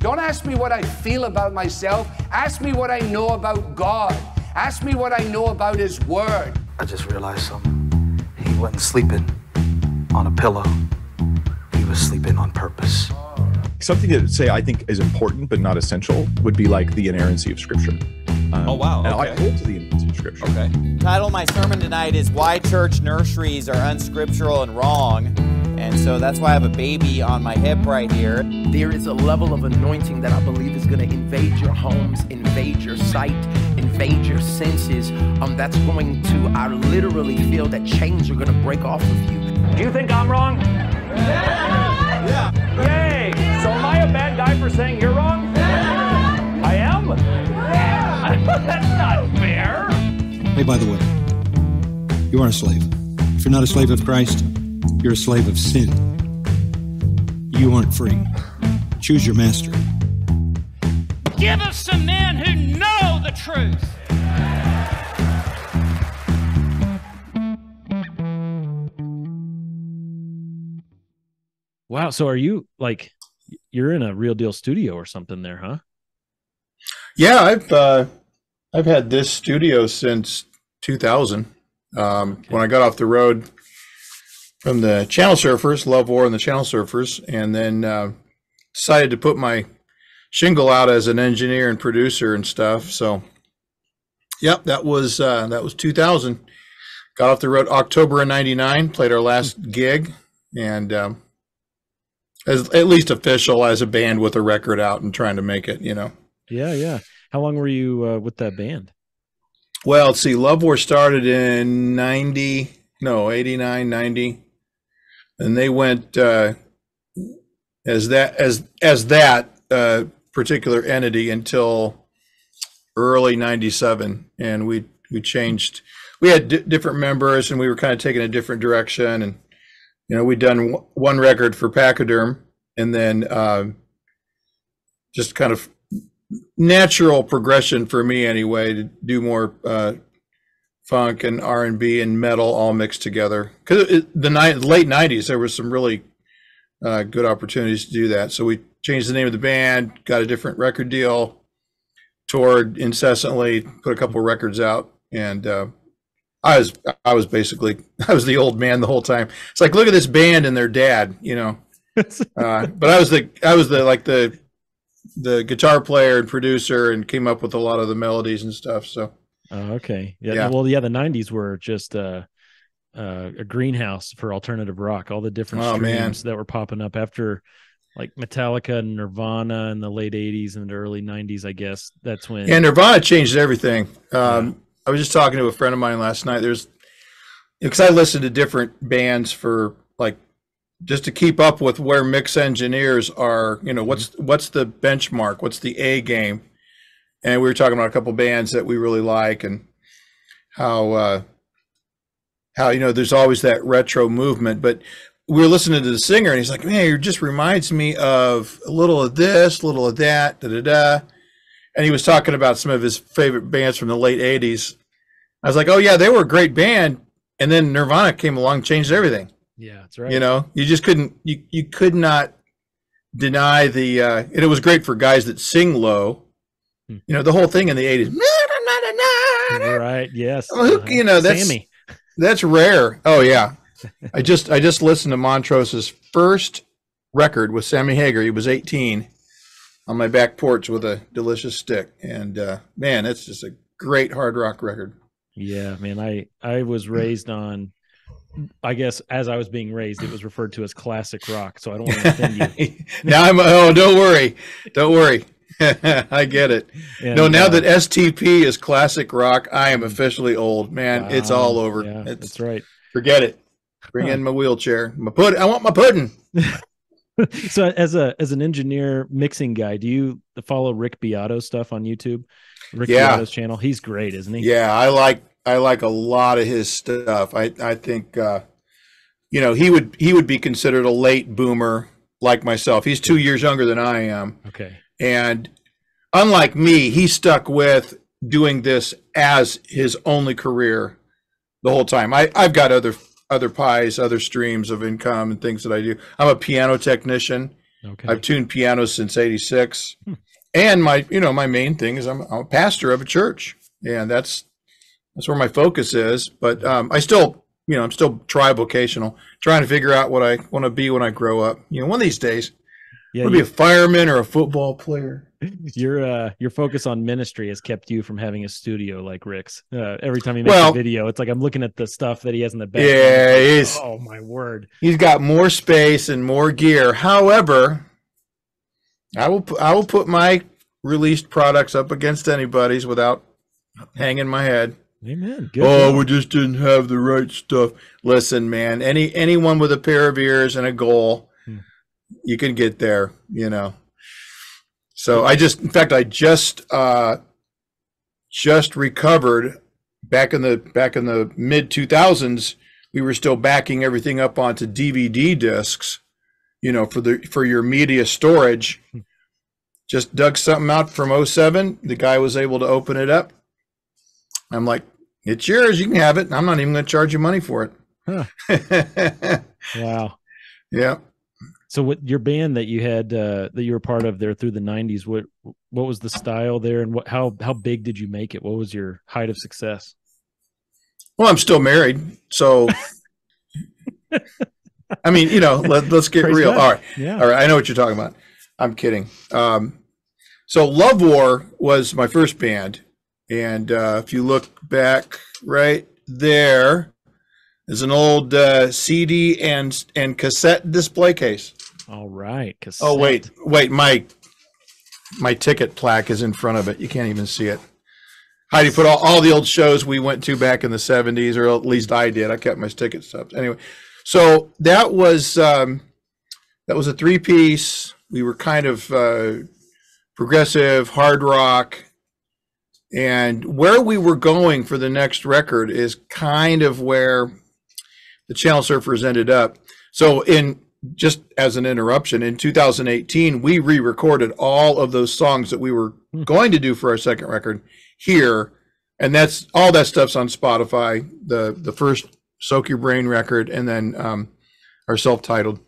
Don't ask me what I feel about myself. Ask me what I know about God. Ask me what I know about His Word. I just realized something. He wasn't sleeping on a pillow. He was sleeping on purpose. Something to say I think is important but not essential would be like the inerrancy of Scripture. Um, Oh, wow, And I hold to the inerrancy of Scripture. Okay. Title of my sermon tonight is Why Church Nurseries Are Unscriptural and Wrong. And so that's why I have a baby on my hip right here. There is a level of anointing that I believe is going to invade your homes, invade your sight, invade your senses. Um, that's going to, I literally feel that chains are going to break off of you. Do you think I'm wrong? Yeah. yeah. Yay! So am I a bad guy for saying you're wrong? Yeah. I am? Yeah. That's not fair. Hey, by the way, you are a slave. If you're not a slave of Christ, you're a slave of sin. You aren't free. Choose your master. Give us some men who know the truth. Wow. So are you like you're in a real deal studio or something there, huh? Yeah, I've uh, I've had this studio since 2000. Um, When I got off the road from the Channel Surfers, Love War and the Channel Surfers, and then uh, decided to put my shingle out as an engineer and producer and stuff. So, yep, that was uh, that was 2000. Got off the road October of '99. Played our last gig, and um, as at least official as a band with a record out and trying to make it. You know. Yeah, yeah. How long were you uh, with that band? Well, let's see. Love War started in 90, no, 89, 90. And they went uh, as that as as that uh, particular entity until early 97 and we we changed we had di different members and we were kind of taking a different direction and you know we'd done w- one record for Pachyderm and then um, just kind of natural progression for me anyway to do more uh, funk and R and B and metal all mixed together. Because the late '90s, there was some really uh, good opportunities to do that. So we changed the name of the band, got a different record deal, toured incessantly, put a couple records out, and uh, I was I was basically I was the old man the whole time. It's like look at this band and their dad, you know. uh, but I was the I was the like the the guitar player and producer and came up with a lot of the melodies and stuff. So Oh, okay. Yeah, Yeah. Well, yeah, the '90s were just uh, uh, a greenhouse for alternative rock. All the different Oh, man. streams that were popping up after, like Metallica and Nirvana in the late '80s and the early '90s. I guess that's when. yeah, Nirvana changed everything. Um, I was just talking to a friend of mine last night. There's because I listened to different bands for like just to keep up with where mix engineers are. You know, what's what's the benchmark? What's the A game? And we were talking about a couple bands that we really like and how uh, how you know there's always that retro movement, but we were listening to the singer and he's like, man, it just reminds me of a little of this, a little of that, da da da. And he was talking about some of his favorite bands from the late '80s. I was like, oh yeah, they were a great band. And then Nirvana came along, changed everything. yeah, that's right. You know, you just couldn't, you you could not deny the. Uh, and it was great for guys that sing low. Hmm. You know, the whole thing in the '80s. right. Yes. Who- uh-huh. you know, that's Sammy. that's rare. Oh yeah, I just I just listened to Montrose's first record with Sammy Hagar. He was 18 on my back porch with a delicious stick, and uh, man, it's just a great hard rock record. Yeah, man. I I was raised on. I guess as I was being raised, it was referred to as classic rock. So I don't want to offend you. now I'm oh, don't worry, don't worry. I get it. no, now uh, that STP is classic rock, I am officially old, man. It's all over. Yeah, It's- that's right. Forget it. Bring in my wheelchair. My pud. I want my pudding. so as a as an engineer mixing guy, do you follow Rick Beato stuff on YouTube? Rick Yeah. Beato's channel. He's great, isn't he? Yeah, I like I like a lot of his stuff. I I think uh, you know he would he would be considered a late boomer like myself. He's two years younger than I am, Okay. And unlike me, he stuck with doing this as his only career the whole time. I I've got other other pies, other streams of income and things that I do. I'm a piano technician, Okay. I've tuned pianos since '86, and my you know my main thing is I'm, I'm a pastor of a church, and that's that's where my focus is. But um, I still you know I'm still tri-vocational, trying to figure out what I want to be when I grow up. You know, one of these days, Yeah, be a fireman or a football player. your uh your focus on ministry has kept you from having a studio like Rick's. Uh, every time he makes Well- a video, it's like I'm looking at the stuff that he has in the back. Yeah, he's- Oh my word. He's got more space and more gear. However, I will I will put my released products up against anybody's without hanging my head. Amen. Good. oh, job. we just didn't have the right stuff. Listen, man, any anyone with a pair of ears and a goal. You can get there, you know. So I just in fact I just uh just recovered back in the back in the mid 2000s we were still backing everything up onto DVD discs, you know, for the for your media storage. Just dug something out from 07. The guy was able to open it up. I'm like, it's yours. You can have it. I'm not even going to charge you money for it. Huh. Wow. yeah. So what your band that you had uh that you were part of there through the 90s what what was the style there and what how how big did you make it? What was your height of success? Well, I'm still married, so I mean, you know, let, let's get Praise real. God. All right, Yeah. all right. I know what you're talking about. I'm kidding. Um, so Love War was my first band, and uh, if you look back right there, is an old uh, CD and and cassette display case. All right. Oh wait, wait, my my ticket plaque is in front of it. You can't even see it. Heidi put all, all the old shows we went to back in the seventies, or at least I did. I kept my ticket stubs. Anyway, so that was um, that was a three piece. We were kind of uh, progressive, hard rock, and where we were going for the next record is kind of where the Channel Surfers ended up. So in just as an interruption, in 2018, we re-recorded all of those songs that we were going to do for our second record here, and that's all that stuff's on Spotify. The the first Soak Your Brain record, and then um, our self-titled.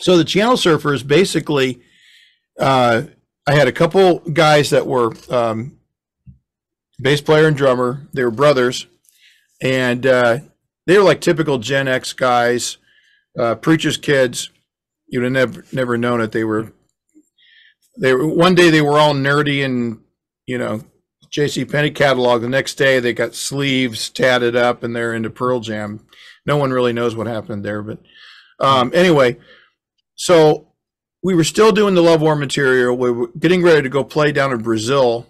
So the Channel Surfers basically, uh, I had a couple guys that were um, bass player and drummer. They were brothers, and uh, they were like typical Gen X guys, uh, preachers' kids. You'd have never never known it. They were. They were one day they were all nerdy and you know J.C. Penney catalog. The next day they got sleeves tatted up and they're into Pearl Jam. No one really knows what happened there, but um, anyway, so we were still doing the Love War material. We were getting ready to go play down in Brazil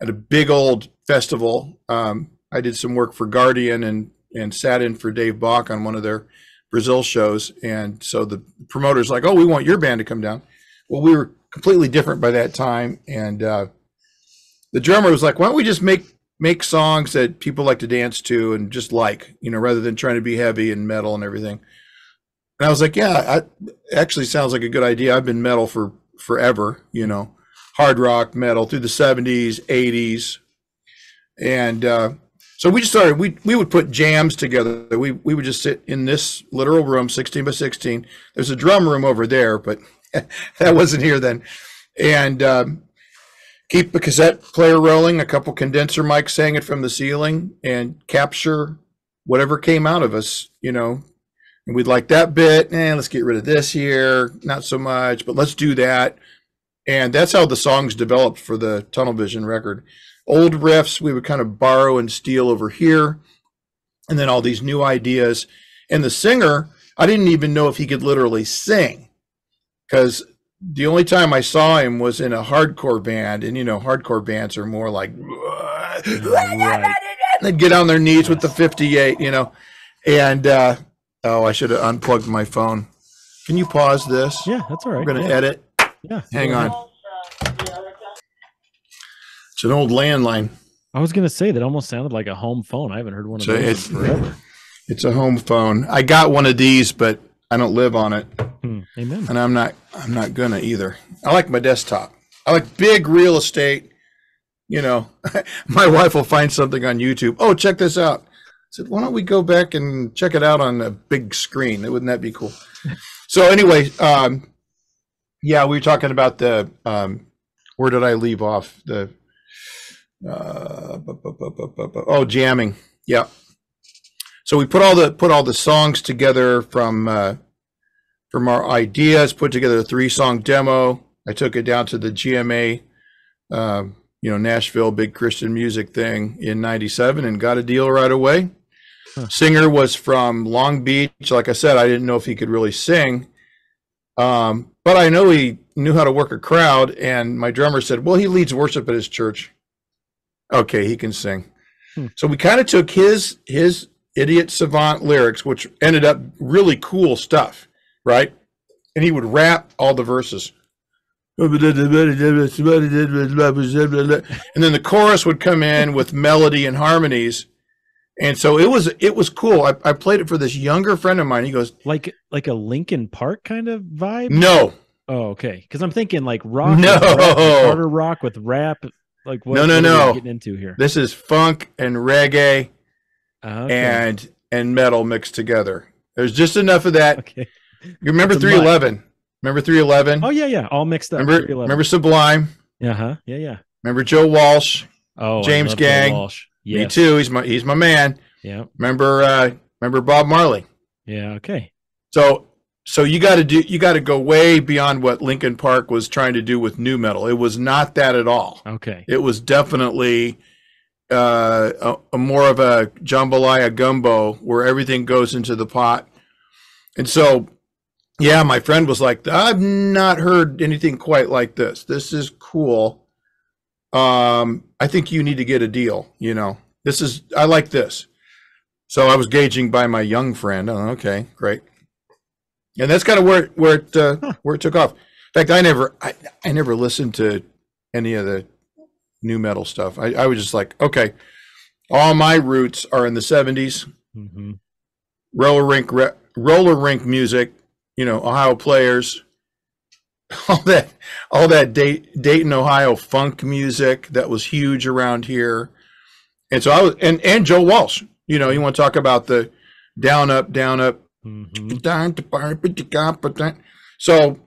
at a big old festival. Um, I did some work for Guardian and and sat in for Dave Bach on one of their Brazil shows. And so the promoter's like, "Oh, we want your band to come down." Well, we were completely different by that time, and uh, the drummer was like, "Why don't we just make make songs that people like to dance to and just like, you know, rather than trying to be heavy and metal and everything." And I was like, "Yeah, I, actually sounds like a good idea. I've been metal for forever, you know, hard rock metal through the '70s, '80s, and uh, so we just started. We we would put jams together. We we would just sit in this literal room, 16 by 16. There's a drum room over there, but that wasn't here then. And um, keep the cassette player rolling, a couple condenser mics hanging from the ceiling, and capture whatever came out of us. You know, and we'd like that bit. And let's get rid of this here. Not so much, but let's do that. And that's how the songs developed for the Tunnel Vision record. Old riffs we would kind of borrow and steal over here, and then all these new ideas. And the singer, I didn't even know if he could literally sing, because the only time I saw him was in a hardcore band, and you know, hardcore bands are more like Right. they'd get on their knees with the 58, you know. And uh, oh, I should have unplugged my phone. Can you pause this? Yeah, that's all right. We're going to yeah. edit. Yeah. Hang on. It's an old landline. I was gonna say that almost sounded like a home phone. I haven't heard one of So those it's forever. it's a home phone. I got one of these, but I don't live on it, Hmm, Amen. and I'm not I'm not gonna either. I like my desktop. I like big real estate. You know, my wife will find something on YouTube. Oh, check this out. I said, why don't we go back and check it out on a big screen? Wouldn't that be cool? So anyway, um, Yeah, we were talking about the um, where did I leave off the uh, bu- bu- bu- oh jamming. Yeah. So we put all the put all the songs together from uh, from our ideas, put together a three song demo. I took it down to the GMA, um, you know, Nashville big Christian music thing in '97 and got a deal right away. Singer was from Long Beach. Like I said, I didn't know if he could really sing. Um, but I know he knew how to work a crowd. And my drummer said, well, he leads worship at his church. Okay, he can sing. Hmm. So we kind of took his his idiot savant lyrics, which ended up really cool stuff, right? And he would rap all the verses. And then the chorus would come in with melody and harmonies. And so it was it was cool. I, I played it for this younger friend of mine. He goes, like like a Linkin Park kind of vibe. No. Oh, okay. Because I'm thinking like rock, No. rap, harder rock with rap. Like what, no, no, what are no. getting into here? This is funk and reggae Ah, okay. and and metal mixed together. There's just enough of that. Okay. You remember It's 311? Remember 311? Oh yeah, yeah, all mixed up. remember remember Sublime? Uh huh. Yeah, yeah. Remember Joe Walsh? Oh, James Gang. Walsh. Me too. He's my he's my man. Yeah. Remember uh remember Bob Marley? Yeah. Okay. So so you got to do you got to go way beyond what Linkin Park was trying to do with new metal. It was not that at all. Okay. It was definitely uh, a, a more of a jambalaya gumbo where everything goes into the pot. And so, yeah, my friend was like, "I've not heard anything quite like this. This is cool. Um, I think you need to get a deal. You know, this is I like this." So I was gauging by my young friend. Oh, okay, great. And that's kind of where it, where it uh, where it took off. In fact, I never I, I never listened to any of the new metal stuff. I, I was just like, okay, all my roots are in the '70s, Mm-hmm. roller rink re, roller rink music. You know, Ohio players, all that all that Dayton, Dayton, Ohio funk music that was huge around here. And so I was, and and Joe Walsh. You know, you want to talk about the down up down up. So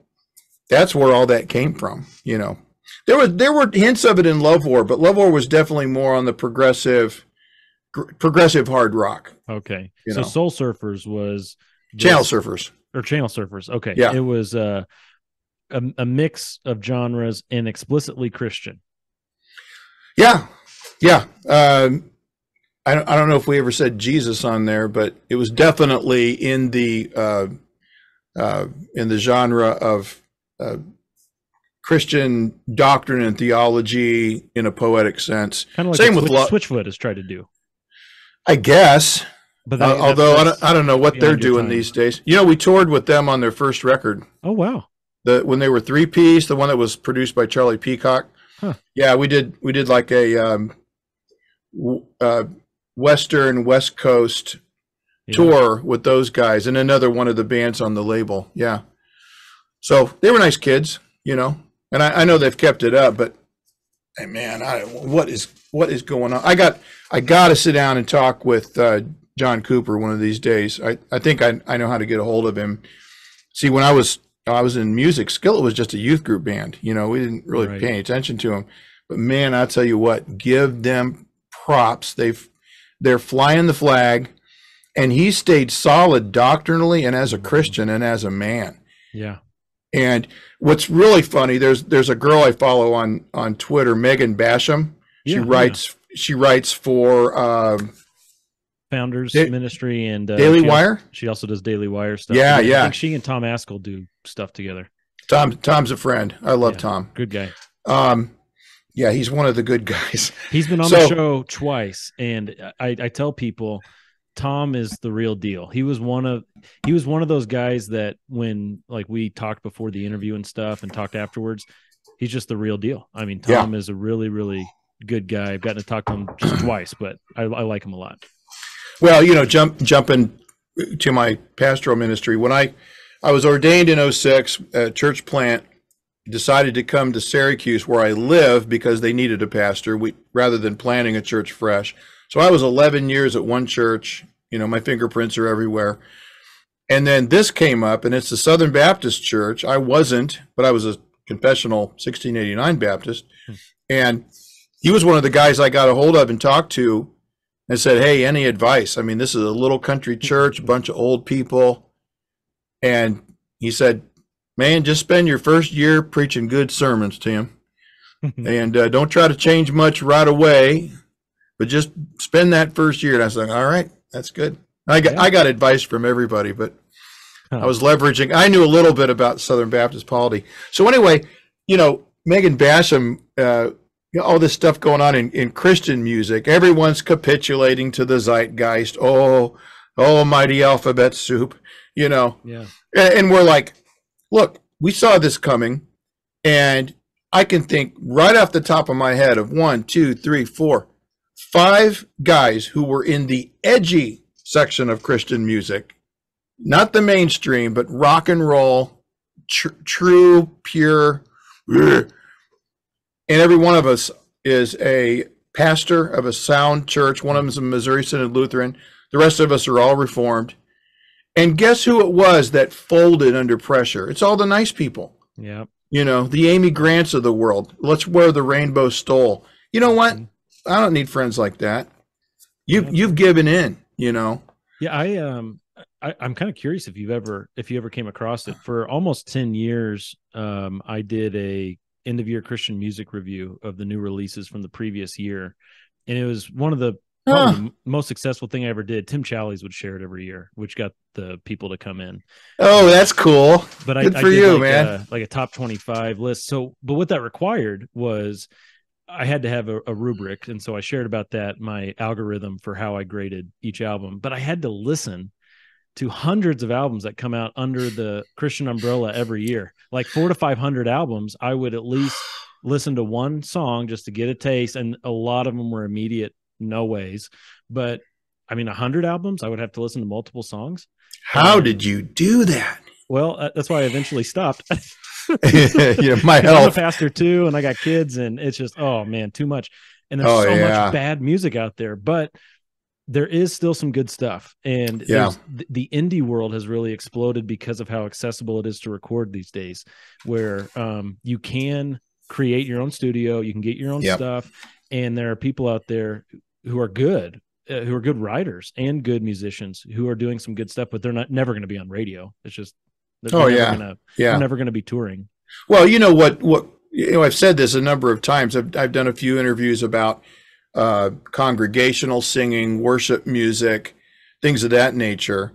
that's where all that came from. You know, there was there were hints of it in Love War, but Love War was definitely more on the progressive, gr- progressive hard rock. Okay. So know. Soul Surfers was Channel Surfers. or Channel Surfers. Okay. Yeah. It was uh, a a mix of genres and explicitly Christian. Yeah, yeah. Um, I don't, I don't know if we ever said Jesus on there, but it was definitely in the uh, uh, in the genre of uh, Christian doctrine and theology in a poetic sense. Kind of like Same what with Switch, lo- Switchfoot has tried to do. I guess. But Uh, that- although I don't, I don't know what they're doing time. these days. You know, we toured with them on their first record. Oh wow. The when they were three piece, the one that was produced by Charlie Peacock. Huh. Yeah, we did we did like a um, w- uh, Western West Coast Yeah. tour with those guys and another one of the bands on the label. Yeah. So they were nice kids, you know, and I, I know they've kept it up, but hey, man, I, what is what is going on? I got I got to sit down and talk with uh, John Cooper one of these days. I, I think I, I know how to get a hold of him. See, when I was I was in music, Skillet was just a youth group band. You know, we didn't really Right. pay any attention to them, But man, I tell you what, give them props. They've they're flying the flag, and he stayed solid doctrinally and as a Christian and as a man. Yeah. And what's really funny, there's there's a girl I follow on on Twitter, Megan Basham. She Yeah, yeah. writes she writes for um, Founders Da- Ministry and uh, Daily she Wire? she also does Daily Wire stuff. Yeah, I yeah. think she and Tom Ascol do stuff together. Tom. Tom's a friend. I love Yeah. Tom. Good guy. Um, yeah, he's one of the good guys. He's been on So- the show twice, and I, I tell people Tom is the real deal. He was one of he was one of those guys that when like we talked before the interview and stuff and talked afterwards, he's just the real deal. I mean, Yeah. Tom is a really really good guy. I've gotten to talk to him just twice, but I, I like him a lot. Well, you know, jump jumping to my pastoral ministry when I I was ordained in 06 at church plant decided to come to Syracuse where I live because they needed a pastor we, rather than planning a church fresh. So I was 11 years at one church, you know, my fingerprints are everywhere. And then this came up, and it's the Southern Baptist Church. I wasn't, but I was a confessional 1689 Baptist. And he was one of the guys I got a hold of and talked to and said, Hey, any advice? I mean, this is a little country church, a bunch of old people. And he said, Man, just spend your first year preaching good sermons, Tim. and uh, don't try to change much right away, but just spend that first year. And I was like, All right, that's good. I got I got advice from everybody, but I was leveraging. I knew a little bit about Southern Baptist polity. So anyway, you know, Megan Basham, uh, you know, all this stuff going on in, in Christian music. Everyone's capitulating to the zeitgeist. Oh, oh, mighty alphabet soup. You know, Yeah. and, and we're like, look, we saw this coming, and I can think right off the top of my head of one, two, three, four, five guys who were in the edgy section of Christian music, not the mainstream, but rock and roll, tr- true, pure. And every one of us is a pastor of a sound church. One of them is a Missouri Synod Lutheran. The rest of us are all Reformed. And guess who it was that folded under pressure? It's all the nice people. Yeah. You know, the Amy Grants of the world. Let's wear the rainbow stole. You know what? I don't need friends like that. You you've given in, you know. Yeah, I um I, I'm kind of curious if you've ever if you ever came across it. For almost 10 years, um, I did a end of year Christian music review of the new releases from the previous year. And it was one of the probably Huh. m- most successful thing I ever did. Tim Challies would share it every year, which got the people to come in. Oh, that's cool. But Good I, I for did you, like man. A, like a top 25 list. So, but what that required was I had to have a, a rubric. And so I shared about that, my algorithm for how I graded each album. But I had to listen to hundreds of albums that come out under the Christian umbrella every year, like four to 500 albums. I would at least listen to one song just to get a taste. And a lot of them were immediate no ways. But I mean, 100 albums, I would have to listen to multiple songs. How did you do that? Well, uh, that's why I eventually stopped. Yeah, my I'm a health. pastor too, and I got kids, and it's just oh man, too much. And there's Oh, so yeah. much bad music out there, but there is still some good stuff. And Yeah. the, the indie world has really exploded because of how accessible it is to record these days, where um, you can create your own studio, you can get your own Yep. stuff, and there are people out there who are good. Uh, who are good writers and good musicians who are doing some good stuff, but they're not never going to be on radio. It's just they're Oh, never yeah. gonna, Yeah. they're never going to be touring. Well, you know what? What you know, I've said this a number of times. I've I've done a few interviews about uh, congregational singing, worship music, things of that nature.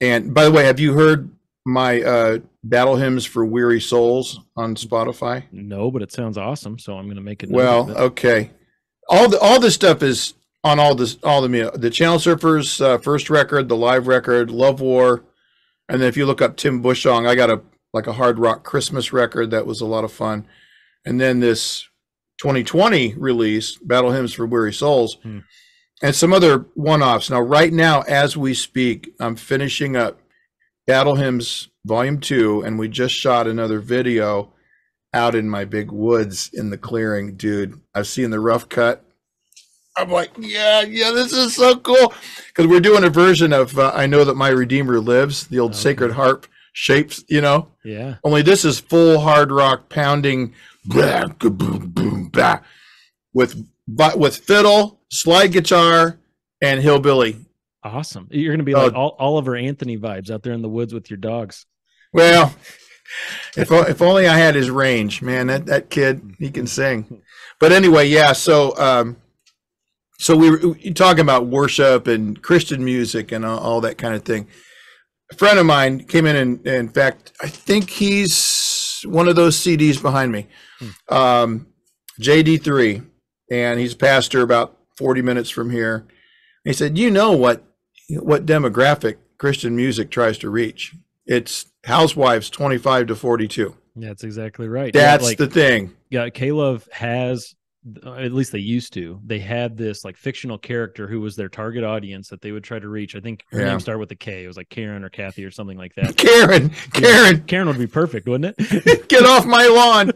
And by the way, have you heard my uh, battle hymns for weary souls on Spotify? No, but it sounds awesome. So I'm going to make it. Well, okay. All the all this stuff is on all this all the mu- the Channel Surfers uh, first record, the live record, Love War, and then if you look up Tim Bushong, I got a like a hard rock Christmas record that was a lot of fun, and then this 2020 release, Battle Hymns for Weary Souls, Hmm. and some other one-offs. Now, right now, as we speak, I'm finishing up Battle Hymns Volume Two, and we just shot another video out in my big woods in the clearing, dude. I've seen the rough cut. I'm like, yeah, yeah, this is so cool because we're doing a version of uh, "I Know That My Redeemer Lives," the old Sacred Harp shapes, you know. yeah. Only this is full hard rock pounding, blah, boom, boom, with but with fiddle, slide guitar, and hillbilly. Awesome. You're going to be Oh. like all, Oliver Anthony vibes out there in the woods with your dogs. Well, if if only I had his range, man. That that kid, he can sing. But anyway, yeah. So um, so we were you talking about worship and Christian music and all, all that kind of thing. A friend of mine came in and, and in fact, I think he's one of those CDs behind me. Um, JD3, and he's a pastor about 40 minutes from here. He said, "You know what what demographic Christian music tries to reach? It's housewives 25 to 42. That's exactly right. That's like, the thing. yeah, Caleb has at least they used to. They had this like fictional character who was their target audience that they would try to reach. I think her Yeah. name started with a K. It was like Karen or Kathy or something like that. Karen, Karen, Karen would be perfect, wouldn't it? get off my lawn.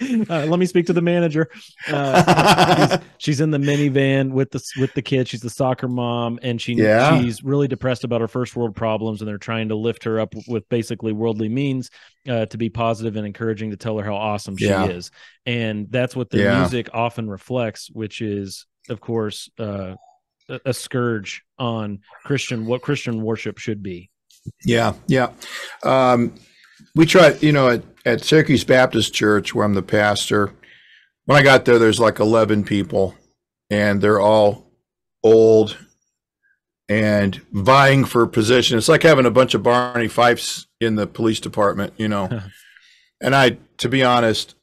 uh, let me speak to the manager. Uh, she's, she's in the minivan with the with the kid. She's the soccer mom, and she Yeah. she's really depressed about her first world problems, and they're trying to lift her up with basically worldly means uh, to be positive and encouraging to tell her how awesome she Yeah. is, and that's what the Yeah. music often reflects, which is, of course, uh, a, a scourge on Christian what Christian worship should be. Yeah, yeah. Um, we tried, you know, at, at Syracuse Baptist Church, where I'm the pastor, when I got there, there's like 11 people, and they're all old and vying for position. It's like having a bunch of Barney Fifes in the police department, you know. and I, to be honest,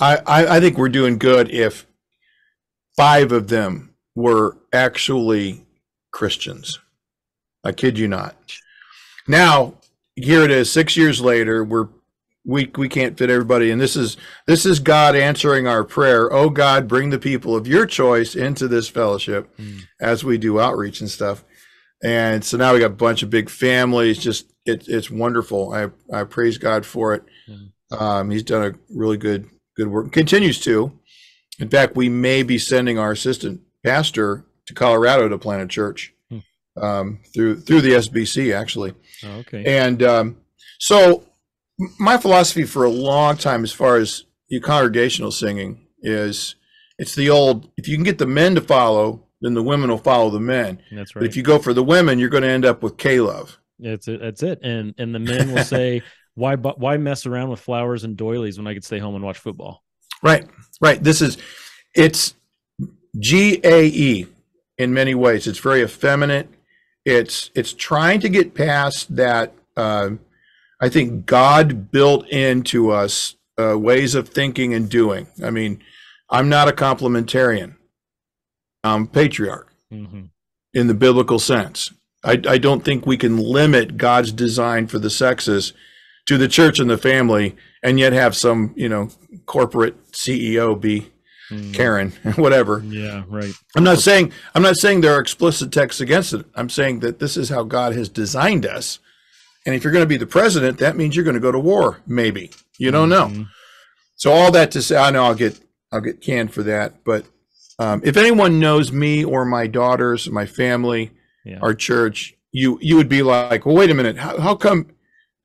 I, I, I think we're doing good if five of them were actually Christians. I kid you not. Now, here it is, six years later, we're we we can't fit everybody, and this is this is God answering our prayer. Oh God, bring the people of your choice into this fellowship hmm. as we do outreach and stuff. And so now we got a bunch of big families. Just it, it's wonderful. I I praise God for it. Um, he's done a really good good work. Continues to. In fact, we may be sending our assistant pastor to Colorado to plant a church um, through through the SBC actually. Oh, okay. And um, so, my philosophy for a long time, as far as congregational singing, is it's the old: if you can get the men to follow, then the women will follow the men. That's But right. if you go for the women, you're going to end up with K-Love. That's it. That's it. And and the men will say, "Why why mess around with flowers and doilies when I could stay home and watch football?" Right, right. This is it's G A E in many ways. It's very effeminate. It's it's trying to get past that. Uh, I think God built into us uh, ways of thinking and doing. I mean, I'm not a complementarian. I'm patriarch hmm in the biblical sense. I, I don't think we can limit God's design for the sexes to the church and the family and yet have some, you know, corporate CEO be mm. Karen, whatever. Yeah, right. I'm not saying I'm not saying there are explicit texts against it. I'm saying that this is how God has designed us. And if you're going to be the president, that means you're going to go to war, maybe. You don't know. Mm-hmm. So all that to say, I know I'll get I'll get canned for that. But um, if anyone knows me or my daughters, my family, Yeah. our church, you you would be like, well, wait a minute, how, how come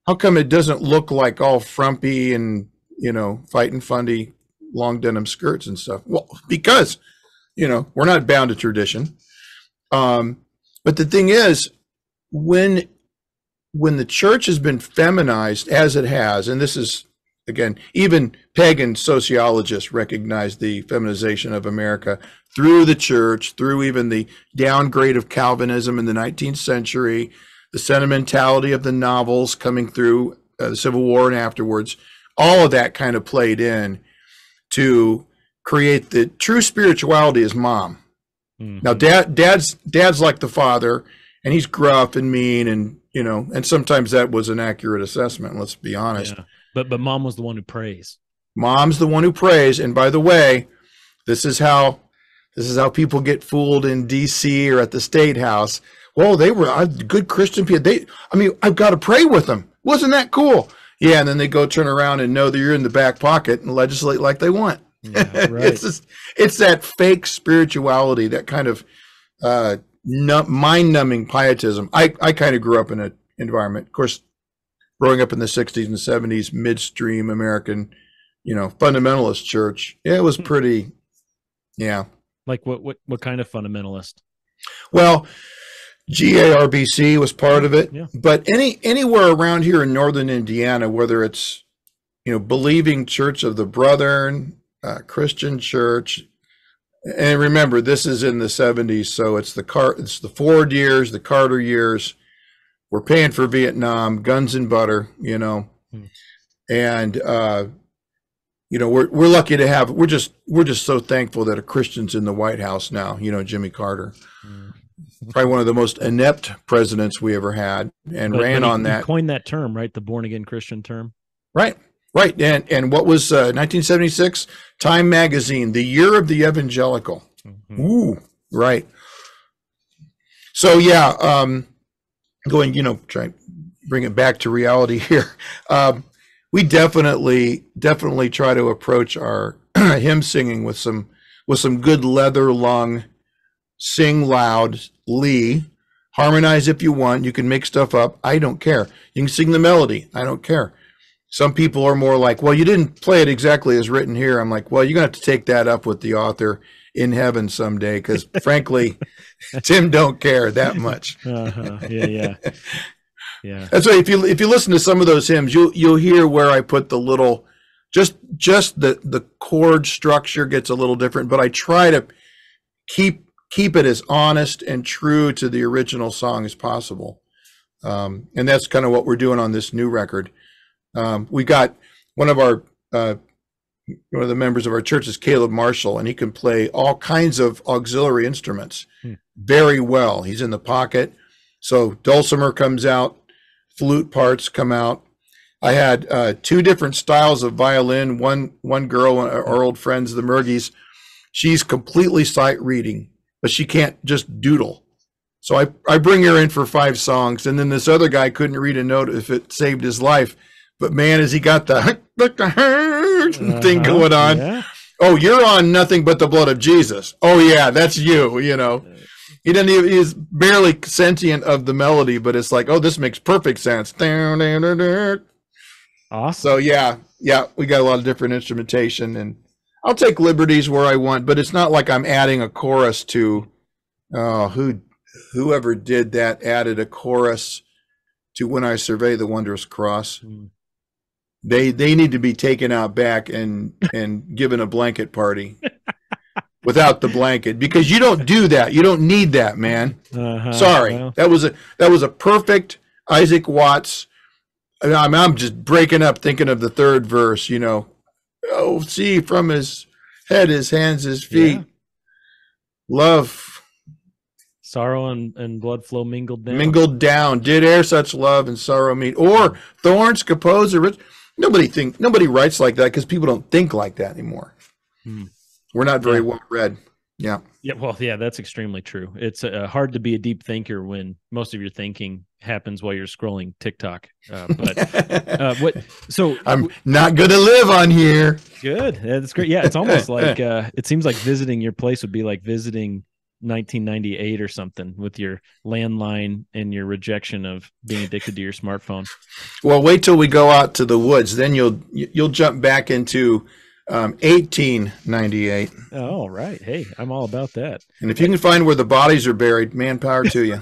how come it doesn't look like all frumpy and you know fighting fundy long denim skirts and stuff? Well, because you know we're not bound to tradition. Um, but the thing is, when when the church has been feminized as it has, and this is again, even pagan sociologists recognize the feminization of America through the church, through even the downgrade of Calvinism in the 19th century, the sentimentality of the novels coming through uh, the Civil War and afterwards. All of that kind of played in to create the true spirituality is mom. Now, dad, dad's dad's like the father, and he's gruff and mean, and you know, and sometimes that was an accurate assessment. Let's be honest. Yeah. But but mom was the one who prays. Mom's the one who prays, and by the way, this is how this is how people get fooled in D.C. or at the state house. Well, they were uh, good Christian people. They, I mean, I've got to pray with them. Wasn't that cool? Yeah, and then they go turn around and know that you're in the back pocket and legislate like they want. right. it's just, it's that fake spirituality, that kind of uh, nu- mind-numbing pietism. I I kind of grew up in an environment, of course, growing up in the '60s and '70s, midstream American, you know, fundamentalist church. Yeah, it was pretty. Yeah. Like what what what kind of fundamentalist? Well, GARBC was part of it, Yeah. but any anywhere around here in northern Indiana, whether it's you know believing Church of the Brethren, uh, Christian Church, and remember this is in the '70s, so it's the car, it's the Ford years, the Carter years. We're paying for Vietnam, guns and butter, you know, and uh, you know we're we're lucky to have. We're just we're just so thankful that a Christian's in the White House now. You know, Jimmy Carter probably one of the most inept presidents we ever had and But- ran but he- on that coined that term, right? The born again Christian term. right Right, and and what was uh, 1976? Time Magazine, the year of the evangelical. Ooh, right. So yeah, um, going, you know, trying bring it back to reality here. Um, we definitely, definitely try to approach our hymn singing with some with some good leather lung, sing loud, Lee, harmonize if you want. You can make stuff up. I don't care. You can sing the melody. I don't care. Some people are more like, well, you didn't play it exactly as written here. I'm like, well, you're gonna have to take that up with the author in heaven someday, because frankly, Tim don't care that much. Uh-huh. Yeah, yeah, yeah. That's why if you if you listen to some of those hymns, you'll you'll hear where I put the little just just the the chord structure gets a little different, but I try to keep keep it as honest and true to the original song as possible. Um, and that's kind of what we're doing on this new record. Um, we got one of our uh, one of the members of our church is Caleb Marshall, and he can play all kinds of auxiliary instruments Hmm. very well. He's in the pocket. So dulcimer comes out, flute parts come out. I had uh, two different styles of violin. One one girl, our old friends, the Murgies, she's completely sight reading, but she can't just doodle. So I, I bring her in for five songs, and then this other guy couldn't read a note if it saved his life. But man, has he got the thing Uh-huh, going on? yeah. Oh, you're on nothing but the blood of Jesus. Oh yeah, that's you. You know, he doesn't. Even, he's barely sentient of the melody, but it's like, oh, this makes perfect sense. Awesome. So yeah, yeah, we got a lot of different instrumentation, and I'll take liberties where I want, but it's not like I'm adding a chorus to. Oh, who, whoever did that added a chorus to "When I Survey the Wondrous Cross." Hmm. They they need to be taken out back and and given a blanket party without the blanket because you don't do that. You don't need that, man. Uh-huh. Sorry, Well, that was a that was a perfect Isaac Watts. I mean, I'm, I'm just breaking up thinking of the third verse. You know, oh, see from his head, his hands, his feet. Yeah. Love sorrow and, and blood flow mingled down. mingled down. Did air such love and sorrow meet? Or thorns compose a rich. Nobody think nobody writes like that because people don't think like that anymore. Hmm. We're not very Yeah. well read. Yeah. Yeah, well, yeah, that's extremely true. It's uh, hard to be a deep thinker when most of your thinking happens while you're scrolling TikTok. Uh, but uh, what? So I'm not gonna live on here. good. That's great. Yeah, it's almost like uh, it seems like visiting your place would be like visiting 1998 or something with your landline and your rejection of being addicted to your smartphone. Well, wait till we go out to the woods. Then you'll you'll jump back into um, 1898. Oh, all right. Hey, I'm all about that. And if you can find where the bodies are buried, man, power to you.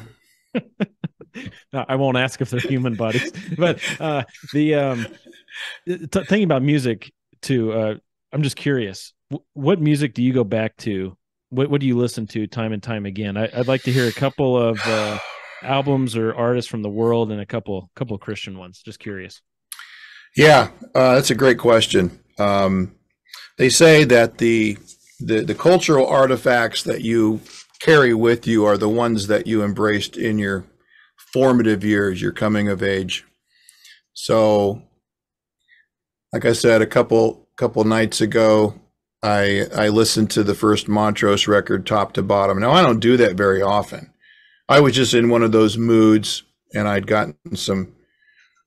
No, I won't ask if they're human bodies, but uh, the um, t- thinking about music too. Uh, I'm just curious. W- what music do you go back to? What What do you listen to time and time again? I, I'd like to hear a couple of uh, albums or artists from the world and a couple couple of Christian ones. Just curious. Yeah, uh, that's a great question. Um, they say that the, the the cultural artifacts that you carry with you are the ones that you embraced in your formative years, your coming of age. So, like I said, a couple couple nights ago, I I listened to the first Montrose record top to bottom. Now I don't do that very often. I was just in one of those moods, and I'd gotten some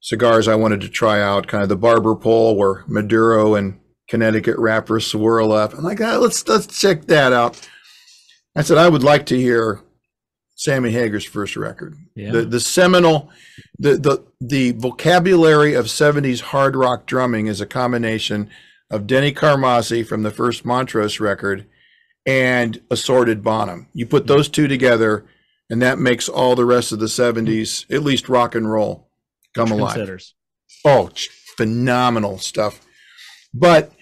cigars I wanted to try out, kind of the barber pole where Maduro and Connecticut wrappers swirl up. I'm like, ah, let's let's check that out. I said I would like to hear Sammy Hagar's first record. Yeah. The the seminal the the the vocabulary of 70s hard rock drumming is a combination of Denny Carmassi from the first Montrose record and Assorted Bonham. You put those two together and that makes all the rest of the 70s at least rock and roll come alive. Considers. Oh, phenomenal stuff. But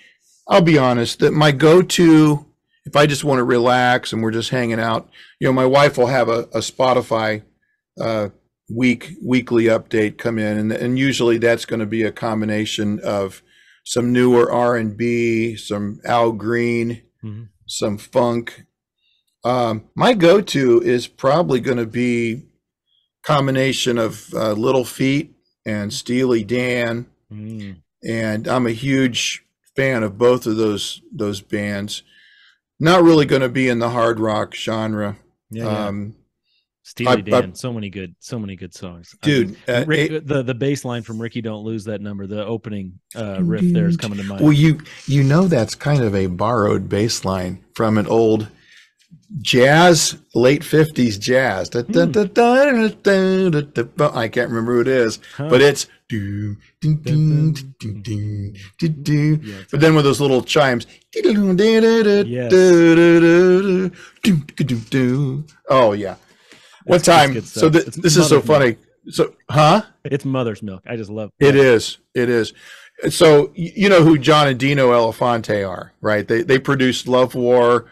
I'll be honest that my go-to, if I just want to relax and we're just hanging out, you know, my wife will have a, a Spotify uh, week weekly update come in, and and usually that's going to be a combination of some newer R and B, some Al Green, Mhm. some funk. Um, my go-to is probably going to be combination of uh, Little Feat and Steely Dan Mm. and I'm a huge fan of both of those those bands. Not really going to be in the hard rock genre. Yeah, yeah. Um, Steely I, Dan, I, so many good, so many good songs, dude. I mean, uh, Rick, it, the the bass line from Rikki "Don't Lose That Number," the opening uh, riff dude. there is coming to mind. Well, you you know that's kind of a borrowed bass line from an old jazz, late fifties jazz. Mm. I can't remember who it is, huh. but it's do do do do do do. But then with those little chimes, yes. oh yeah. One it's time, so th- this is so milk. funny. So, huh? It's mother's milk. I just love It is. It is. So you know who John and Dino Elefante are, right? They they produced Love War.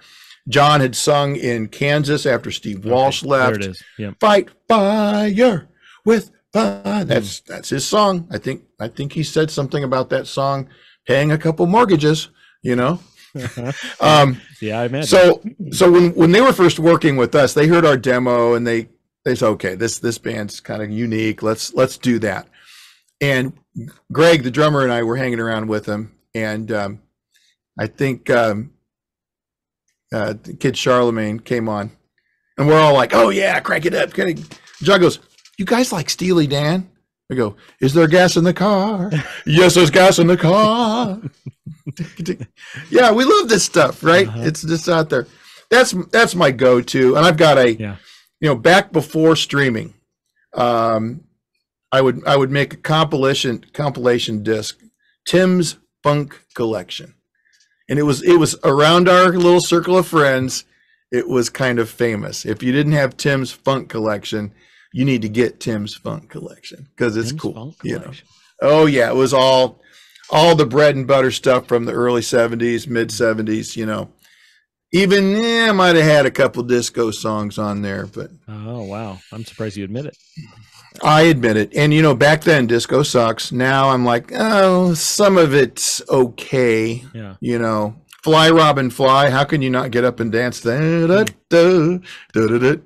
John had sung in Kansas after Steve Walsh there left. it is. Yep. Fight fire with fire. That's that's his song. I think I think he said something about that song paying a couple mortgages. You know. Um, yeah, I imagine. so so when when they were first working with us, they heard our demo and they they said, okay, this this band's kind of unique. Let's let's do that. And Greg, the drummer, and I were hanging around with him, and um, I think um, uh, kid Charlemagne came on, and we're all like, "Oh yeah, crank it up!" Kind of. John goes, "You guys like Steely Dan?" I go, "Is there gas in the car?" yes, there's gas in the car. yeah, we love this stuff, right? It's just out there. That's that's my go-to, and I've got a, Yeah. you know, back before streaming, um, I would I would make a compilation compilation disc, Tim's Funk Collection, and it was it was around our little circle of friends. It was kind of famous. If you didn't have Tim's Funk Collection, you need to get Tim's Funk Collection because it's Tim's cool. Funk you know. Oh yeah, it was all all the bread and butter stuff from the early '70s, mid '70s. You know, even yeah, I might have had a couple disco songs on there, but Oh wow, I'm surprised you admit it. I admit it. And you know, back then disco sucks. Now I'm like, oh, some of it's okay. Yeah. You know, Fly Robin Fly. How can you not get up and dance? Da, da, da, da, da, da.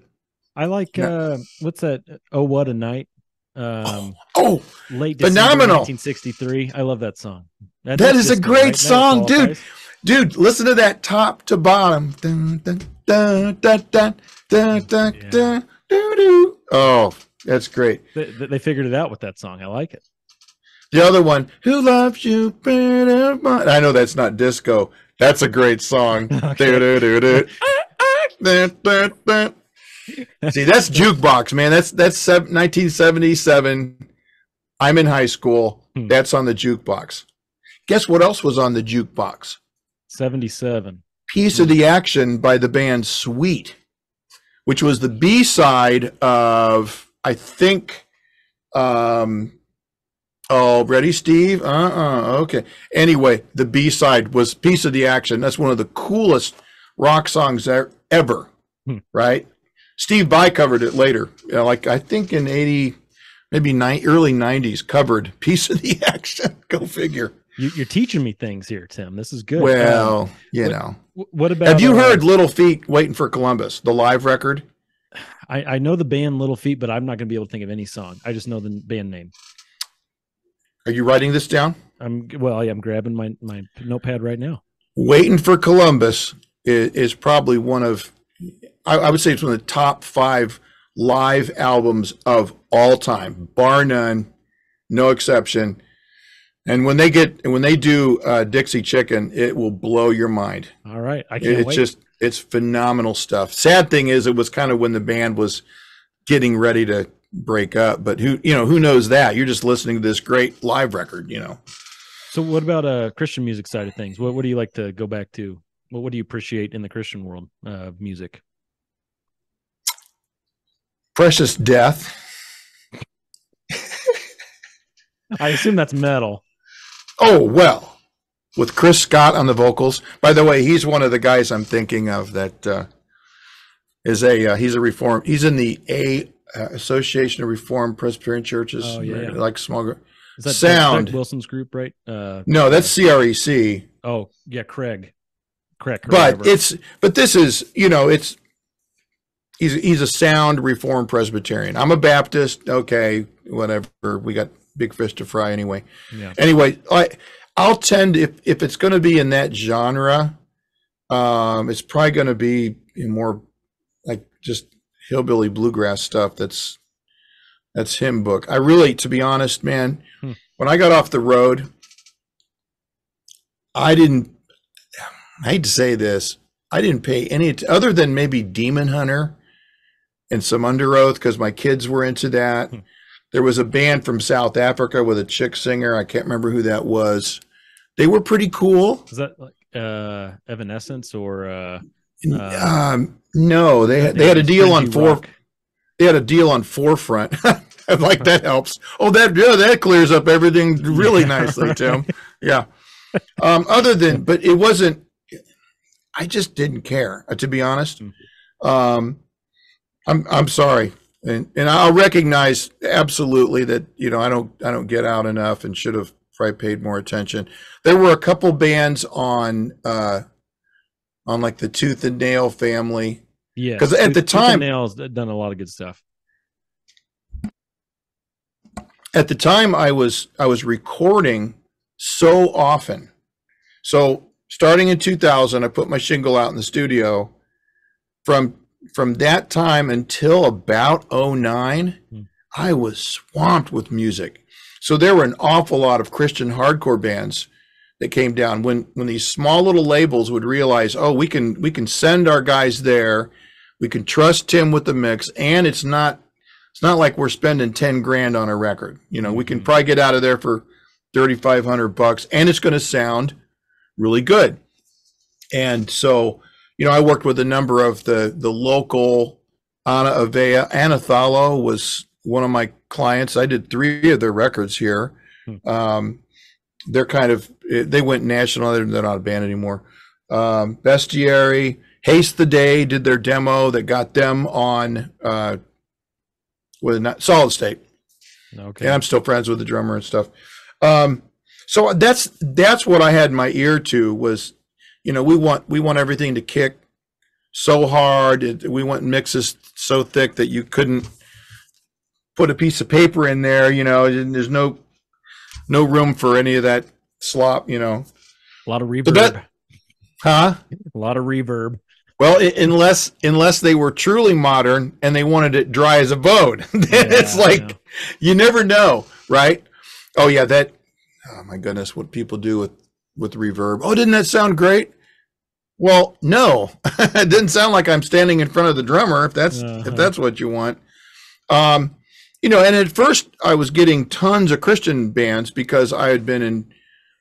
I like uh, what's that? Oh, what a night! Um, oh, oh, late December, phenomenal 1963. I love that song. that, that is a great right song, dude. Dude, listen to that top to bottom. Dun, dun, dun, dun, dun, dun, dun, yeah. dun. Oh, that's great. They, they figured it out with that song. I like it. The other one, Who Loves You Better? I know that's not disco. That's a great song. Okay. Do. See, that's jukebox, man. That's that's 1977. I'm in high school. Hmm. That's on the jukebox. Guess what else was on the jukebox? 77. Piece of the Action by the band Sweet, which was the B side of, I think, um, oh, ready, Steve? Uh uh okay. Anyway, the B side was Piece of the Action. That's one of the coolest rock songs ever, Hmm. right? Steve Vai covered it later, you know, like I think in 80, maybe ni- early 90s, covered Piece of the Action. Go figure. You, you're teaching me things here, Tim. This is good. Well, Um, you what- know. What about? Have you uh, heard Little Feat Waiting for Columbus, the live record? I, I know the band Little Feat, but I'm not going to be able to think of any song. I just know the band name. Are you writing this down? I'm well. Yeah, I'm grabbing my my notepad right now. Waiting for Columbus is, is probably one of, I, I would say it's one of the top five live albums of all time, bar none, no exception. And when they get, when they do uh, Dixie Chicken, it will blow your mind. All right, I can't it's wait. just, it's phenomenal stuff. Sad thing is, it was kind of when the band was getting ready to break up, but who, you know, who knows that? You're just listening to this great live record, you know. so, what about uh Christian music side of things? What what do you like to go back to? What what do you appreciate in the Christian world uh, music? Precious Death. I assume that's metal. Oh, well, with Chris Scott on the vocals. By the way, he's one of the guys I'm thinking of that uh, is a, uh, he's a reform, he's in the A uh, Association of Reformed Presbyterian Churches, Oh, yeah, like small group. Is that Sound. Doug Wilson's group, right? Uh, No, that's CREC, oh yeah, Craig. Craig. But Everett. it's, but this is, you know, it's, he's, he's a sound Reformed Presbyterian. I'm a Baptist. Okay, whatever. We got big fish to fry anyway. Yeah. Anyway, I I'll tend if if it's going to be in that genre, um, it's probably going to be in more like just hillbilly bluegrass stuff. That's that's hymn book. I really, to be honest, man, Hmm. when I got off the road, I didn't. I hate to say this, I didn't pay any other than maybe Demon Hunter and some Underoath because my kids were into that. Hmm. There was a band from South Africa with a chick singer. I can't remember who that was. They were pretty cool. Is that like uh, Evanescence or uh, um, no, they had, they had a deal on four. Rock? They had a deal on forefront. Like that helps. Oh, that yeah, that clears up everything really nicely, Tim. Yeah. Um, other than, but it wasn't. I just didn't care, uh, to be honest. Um, I'm I'm sorry, and and I'll recognize absolutely that you know I don't I don't get out enough and should have probably paid more attention. There were a couple bands on uh, on like the Tooth and Nail family. Yeah, because at the Tooth and time- Nail's done a lot of good stuff. at the time I was I was recording so often. So starting in 2000, I put my shingle out in the studio. From from that time until about 09, hmm. I was swamped with music. So there were an awful lot of Christian hardcore bands that came down when when these small little labels would realize, oh, we can we can send our guys there, we can trust Tim with the mix, and it's not it's not like we're spending 10 grand on a record. You know, we can mm-hmm. probably get out of there for 3500 bucks and it's going to sound really good. And so, you know, I worked with a number of the the local Ana Avea. Anathallo was one of my clients. I did three of their records here. Um, they're kind of they went national. They're, they're not a band anymore. Um, Bestiary, Haste the Day did their demo that got them on uh, with not solid state. Okay. And I'm still friends with the drummer and stuff. Um, so that's that's what I had my ear to was, you know, we want we want everything to kick so hard. It, we want mixes so thick that you couldn't put a piece of paper in there. You know, and there's no no room for any of that slop. You know, A lot of reverb. that- huh? a lot of reverb. Well, unless unless they were truly modern and they wanted it dry as a bone, then it's like you never know, right? Oh yeah, that. Oh my goodness, what people do with with reverb? Oh, didn't that sound great? Well, no, it didn't sound like I'm standing in front of the drummer. If that's Uh-huh. if that's what you want, um, you know. And at first, I was getting tons of Christian bands because I had been in,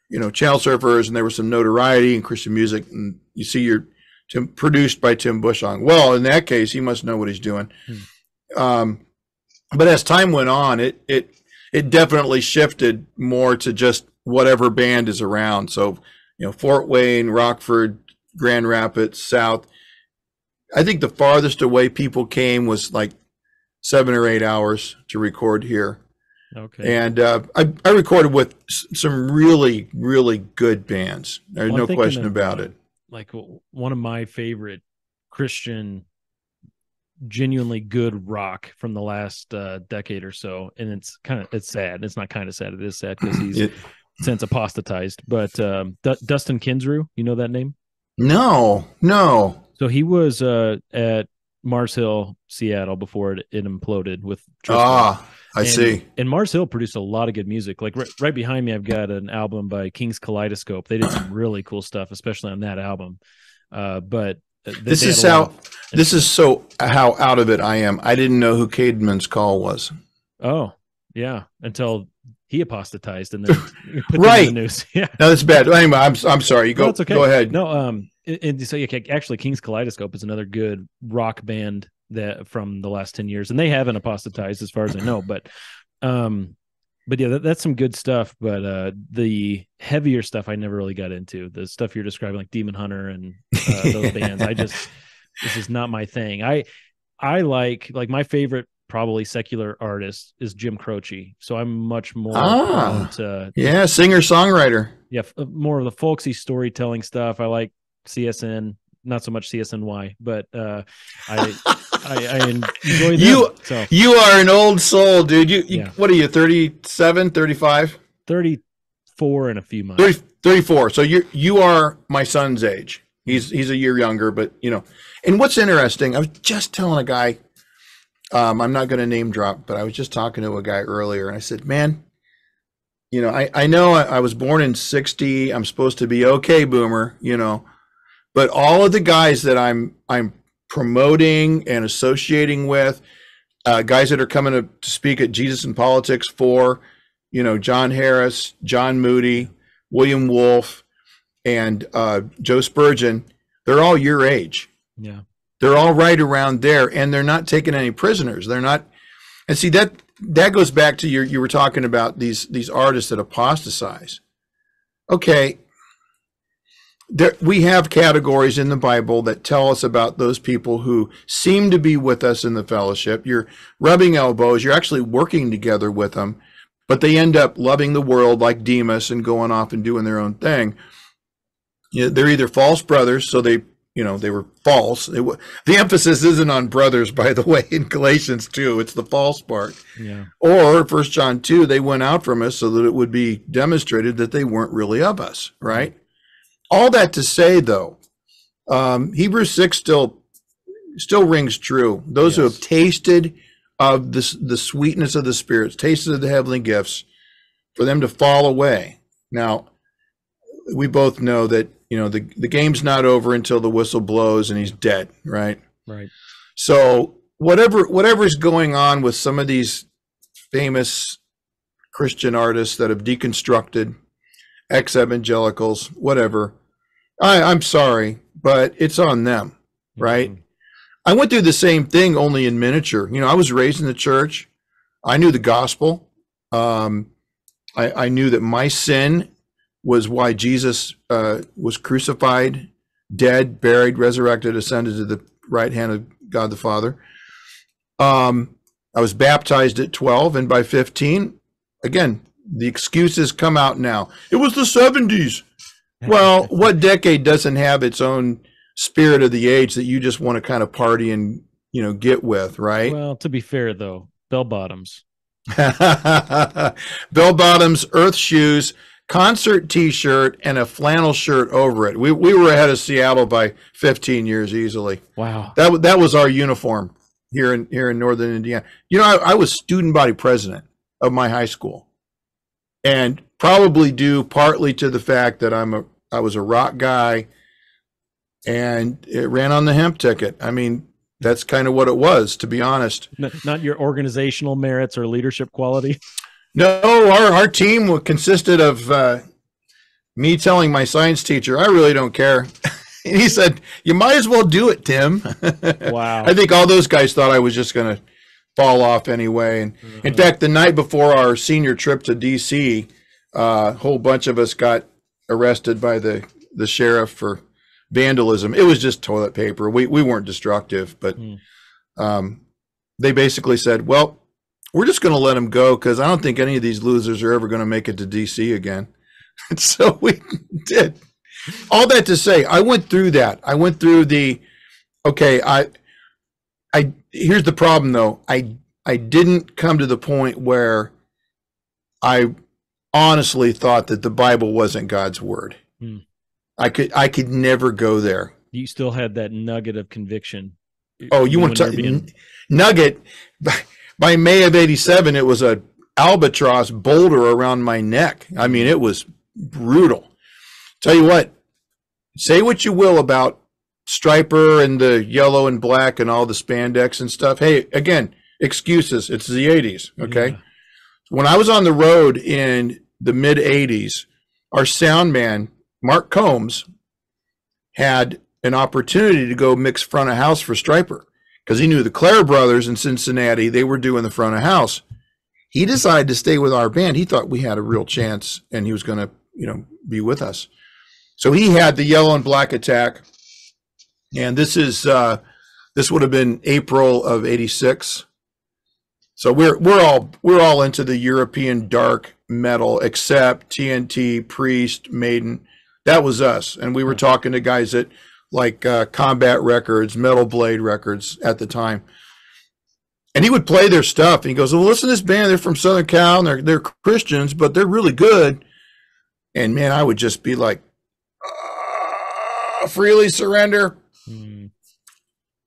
you know, Channel Surfers, and there was some notoriety in Christian music. And you see, you're Tim, produced by Tim Bushong. Well, in that case, he must know what he's doing. Um, but as time went on, it it it definitely shifted more to just whatever band is around. So, you know, Fort Wayne, Rockford, Grand Rapids, South. I think the farthest away people came was like seven or eight hours to record here. Okay. And uh, I, I recorded with s- some really, really good bands. There's Well, no question of, about it. Like one of my favorite Christian, genuinely good rock from the last uh, decade or so, and it's kind of it's sad. It's not kind of sad. It is sad because he's It- since apostatized. But um, D- Dustin Kensrue, you know that name? No, no. So he was uh, at Mars Hill, Seattle, before it, it imploded with. Tristan. Ah, I And- see. And Mars Hill produced a lot of good music. Like right, right behind me, I've got an album by King's Kaleidoscope. They did some really cool stuff, especially on that album. Uh, but uh, they- This they is how. of- This is so how out of it I am. I didn't know who Caedmon's Call was. Oh, yeah. Until he apostatized and then put them in Right. the news. Yeah. No, that's bad. Anyway, I'm I'm sorry. You go. No, it's okay. Go ahead. No, um, and- and so yeah, actually, King's Kaleidoscope is another good rock band that from the last ten years, and they haven't apostatized as far as I know. But, um, but yeah, that, that's some good stuff. But uh, the heavier stuff I never really got into. The stuff you're describing, like Demon Hunter and uh, those bands, I just this is not my thing. I I like like my favorite probably secular artist is Jim Croce. So I'm much more Ah, to Yeah, singer songwriter. yeah, uh, more of the folksy storytelling stuff. I like CSN, not so much CSNY, but uh, I I, I enjoy them. You so you are an old soul, dude. You, you Yeah. what are you 37, 35? 34 in a few months. 30, 34. So you you are my son's age. He's he's a year younger, but you know. And what's interesting, I was just telling a guy um, I'm not going to name drop, but I was just talking to a guy earlier, and I said, "Man, you know, I I know I, I was born in '60. I'm supposed to be okay, boomer, you know, but all of the guys that I'm I'm promoting and associating with, uh, guys that are coming to, speak at Jesus in Politics for, you know, John Harris, John Moody, William Wolfe, and uh, Joe Spurgeon, they're all your age. Yeah. They're all right around there, and they're not taking any prisoners. They're not. And see that that goes back to your you were talking about these these artists that apostatize. Okay, there we have categories in the Bible that tell us about those people who seem to be with us in the fellowship. You're rubbing elbows. You're actually working together with them, but they end up loving the world like Demas and going off and doing their own thing. You know, they're either false brothers, so they you know they were false. It, the emphasis isn't on brothers by the way in galatians 2 it's the false part. Yeah. or first john 2 they went out from us so that it would be demonstrated that they weren't really of us right? All that to say though um, hebrews 6 still still rings true. Those who have tasted of this the sweetness of the spirits tasted of the heavenly gifts for them to fall away. Now we both know that you know the the game's not over until the whistle blows and he's dead, right? Right. So whatever whatever's going on with some of these famous Christian artists that have deconstructed ex evangelicals, whatever. I, I'm sorry, but it's on them, right? I went through the same thing only in miniature. You know, I was raised in the church. I knew the gospel. Um, I, I knew that my sin was why Jesus uh, was crucified, dead, buried, resurrected, ascended to the right hand of God the Father. Um, I was baptized at 12, and by 15, again, the excuses come out now. It was the 70s. Well, what decade doesn't have its own spirit of the age that you just want to kind of party and, you know, get with, right? Well, to be fair though, bell bottoms. Bell bottoms, earth shoes, concert t-shirt, and a flannel shirt over it. We we were ahead of Seattle by 15 years easily. Wow. That that was our uniform here in here in northern Indiana. You know, I, I was student body president of my high school, and probably due partly to the fact that I'm a I was a rock guy, and it ran on the hemp ticket. I mean, that's kind of what it was, to be honest. Not your organizational merits or leadership quality. No, our, our team consisted of uh, me telling my science teacher, I really don't care. and he said, You might as well do it, Tim. Wow. I think all those guys thought I was just going to fall off anyway. And in fact, the night before our senior trip to DC, uh, a whole bunch of us got arrested by the, the sheriff for vandalism. It was just toilet paper. We, we weren't destructive, but um, they basically said, Well, we're just going to let them go because I don't think any of these losers are ever going to make it to DC again. And so we did. All that to say, I went through that. I went through the okay, I I here's the problem though. I I didn't come to the point where I honestly thought that the Bible wasn't God's word. Hmm. I could I could never go there. You still had that nugget of conviction. Oh, you want to being- Nugget? By, May of '87, it was a albatross boulder around my neck. I mean, it was brutal. Tell you what, say what you will about Stryper and the yellow and black and all the spandex and stuff. Hey, again, excuses. It's the '80s. Okay. When I was on the road in the mid '80s, our sound man Mark Combs had an opportunity to go mix front of house for Stryper because he knew the Clair Brothers in Cincinnati, they were doing the front of house. He decided to stay with our band. He thought we had a real chance and he was going to, you know, be with us. So he had the yellow and black attack. And this is, uh, this would have been April of 86. So we're, we're all, we're all into the European dark metal except TNT, Priest, Maiden. That was us. And we were talking to guys that like uh, Combat Records, Metal Blade Records at the time. And he would play their stuff. And he goes, "Well, listen to this band. They're from Southern Cal, and they're they're Christians, but they're really good." And man, I would just be like, "Ah, "Freely surrender." Hmm.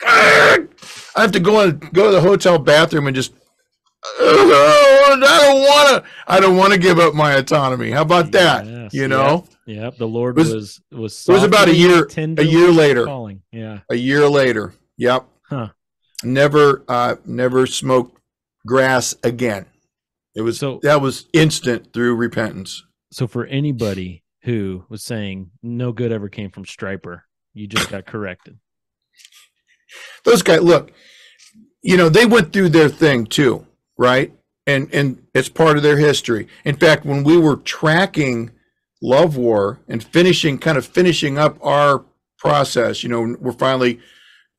I have to go and go to the hotel bathroom and just. "Oh, I don't want to. I don't want to give up my autonomy. How about that? You know. Yep, yep. The Lord It was- was was it was about a year- a year later. calling. Yeah. a year later. Yep. Huh. Never uh never smoked grass again. It was So- that was instant through repentance. So for anybody who was saying no good ever came from Stryper, you just got corrected. Those guys look, you know, they went through their thing too, right? And and it's part of their history. In fact, when we were tracking Love War and finishing kind of finishing up our process, you know, we're finally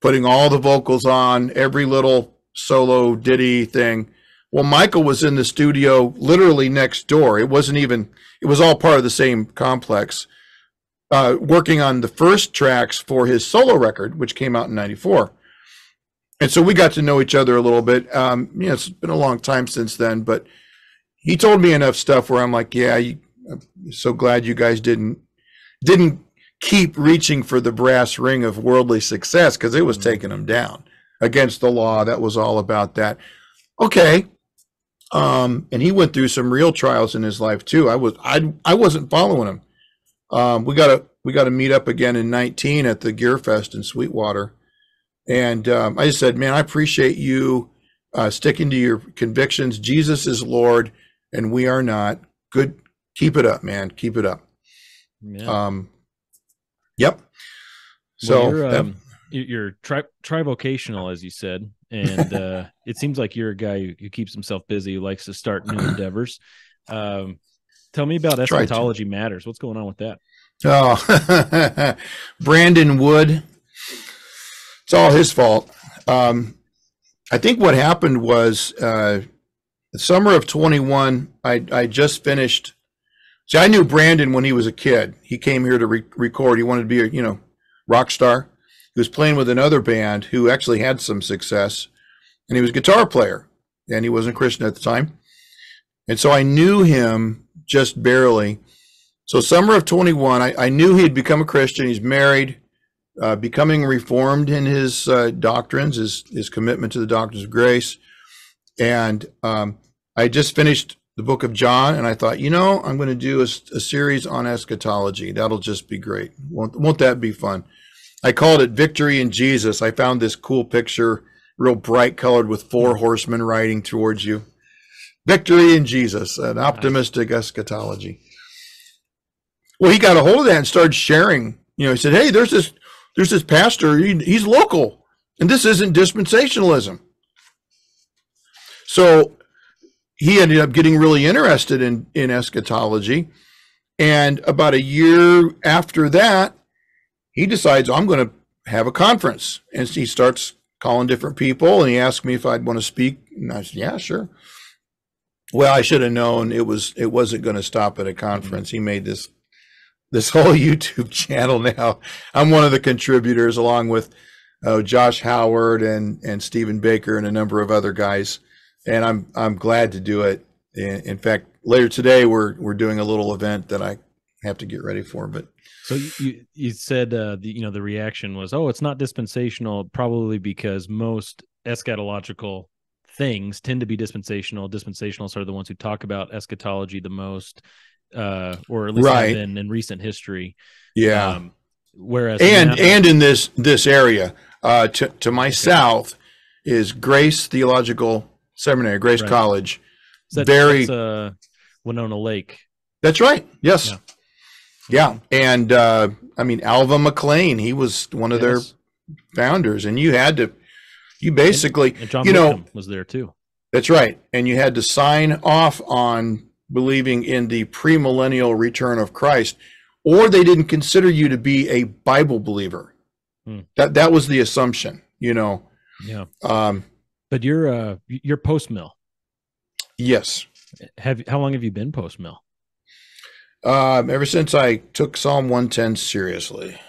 putting all the vocals on every little solo ditty thing. Well, Michael was in the studio literally next door. It wasn't even, it was all part of the same complex, uh, working on the first tracks for his solo record, which came out in 94. And so we got to know each other a little bit. Um, you know, it's been a long time since then, but he told me enough stuff where I'm like, yeah, you, I'm so glad you guys didn't, didn't keep reaching for the brass ring of worldly success because it was taking them down against the law. That was all about that. Okay. Um, and he went through some real trials in his life too. I was I I wasn't following him. Um, we got to we got to meet up again in 19 at the Gear Fest in Sweetwater, and um, I just said, man, I appreciate you uh, sticking to your convictions. Jesus is Lord, and we are not. Good, keep it up, man. Keep it up. Yeah. Um, yep. Well, So you're, that- um, you- you're tri- trivocational, as you said, and uh, it seems like you're a guy who, who keeps himself busy, who likes to start new endeavors. Um, tell me about eschatology matters. What's going on with that? Oh, Brandon Wood. It's all his fault. Um, I think what happened was uh, the summer of 21, I, I just finished. See, I knew Brandon when he was a kid. He came here to re- record. He wanted to be a, you know, rock star. He was playing with another band who actually had some success, and he was a guitar player, and he wasn't Christian at the time. And so I knew him just barely. So summer of 21, I, I knew he'd become a Christian. He's married, uh, becoming reformed in his uh, doctrines, his, his commitment to the doctrines of grace. And um, I just finished the book of John, and I thought, you know, I'm going to do a series on eschatology. That'll just be great. Won't, won't that be fun? I called it Victory in Jesus. I found this cool picture, real bright colored, with four mm. horsemen riding towards you. Victory in Jesus, an optimistic eschatology. Well, he got a hold of that and started sharing. You know, he said, "Hey, there's this, there's this pastor. He, he's local, and this isn't dispensationalism." So he ended up getting really interested in in eschatology, and about a year after that, he decides I'm going to have a conference, and he starts calling different people, and he asked me if I'd want to speak, and I said, "Yeah, sure." Well, I should have known it was it wasn't going to stop at a conference. He made this this whole YouTube channel now. I'm one of the contributors along with uh, Josh Howard and and Stephen Baker and a number of other guys, and I'm I'm glad to do it. In, in fact, later today we're we're doing a little event that I have to get ready for. But So you you, said uh, the you know the reaction was oh it's not dispensational probably because most eschatological things tend to be dispensational. Dispensationalists are the ones who talk about eschatology the most, uh, or at least Right. been in recent history. yeah, Um, whereas and now- and in this this area uh, to to my south is Grace Theological Seminary, Grace Right. College. Is that- very that's, uh, Winona Lake. That's right. Yes. Yeah. Yeah. And uh, I mean, Alva McClain, he was one of Yes. their founders, and you had to, you basically, And John you know, was there too. that's right. And you had to sign off on believing in the premillennial return of Christ, or they didn't consider you to be a Bible believer. Hmm. That that was the assumption, you know. Yeah, Um, but you're uh you're post mill. yes. Have how long have you been post mill? Um, ever since I took Psalm 110 seriously.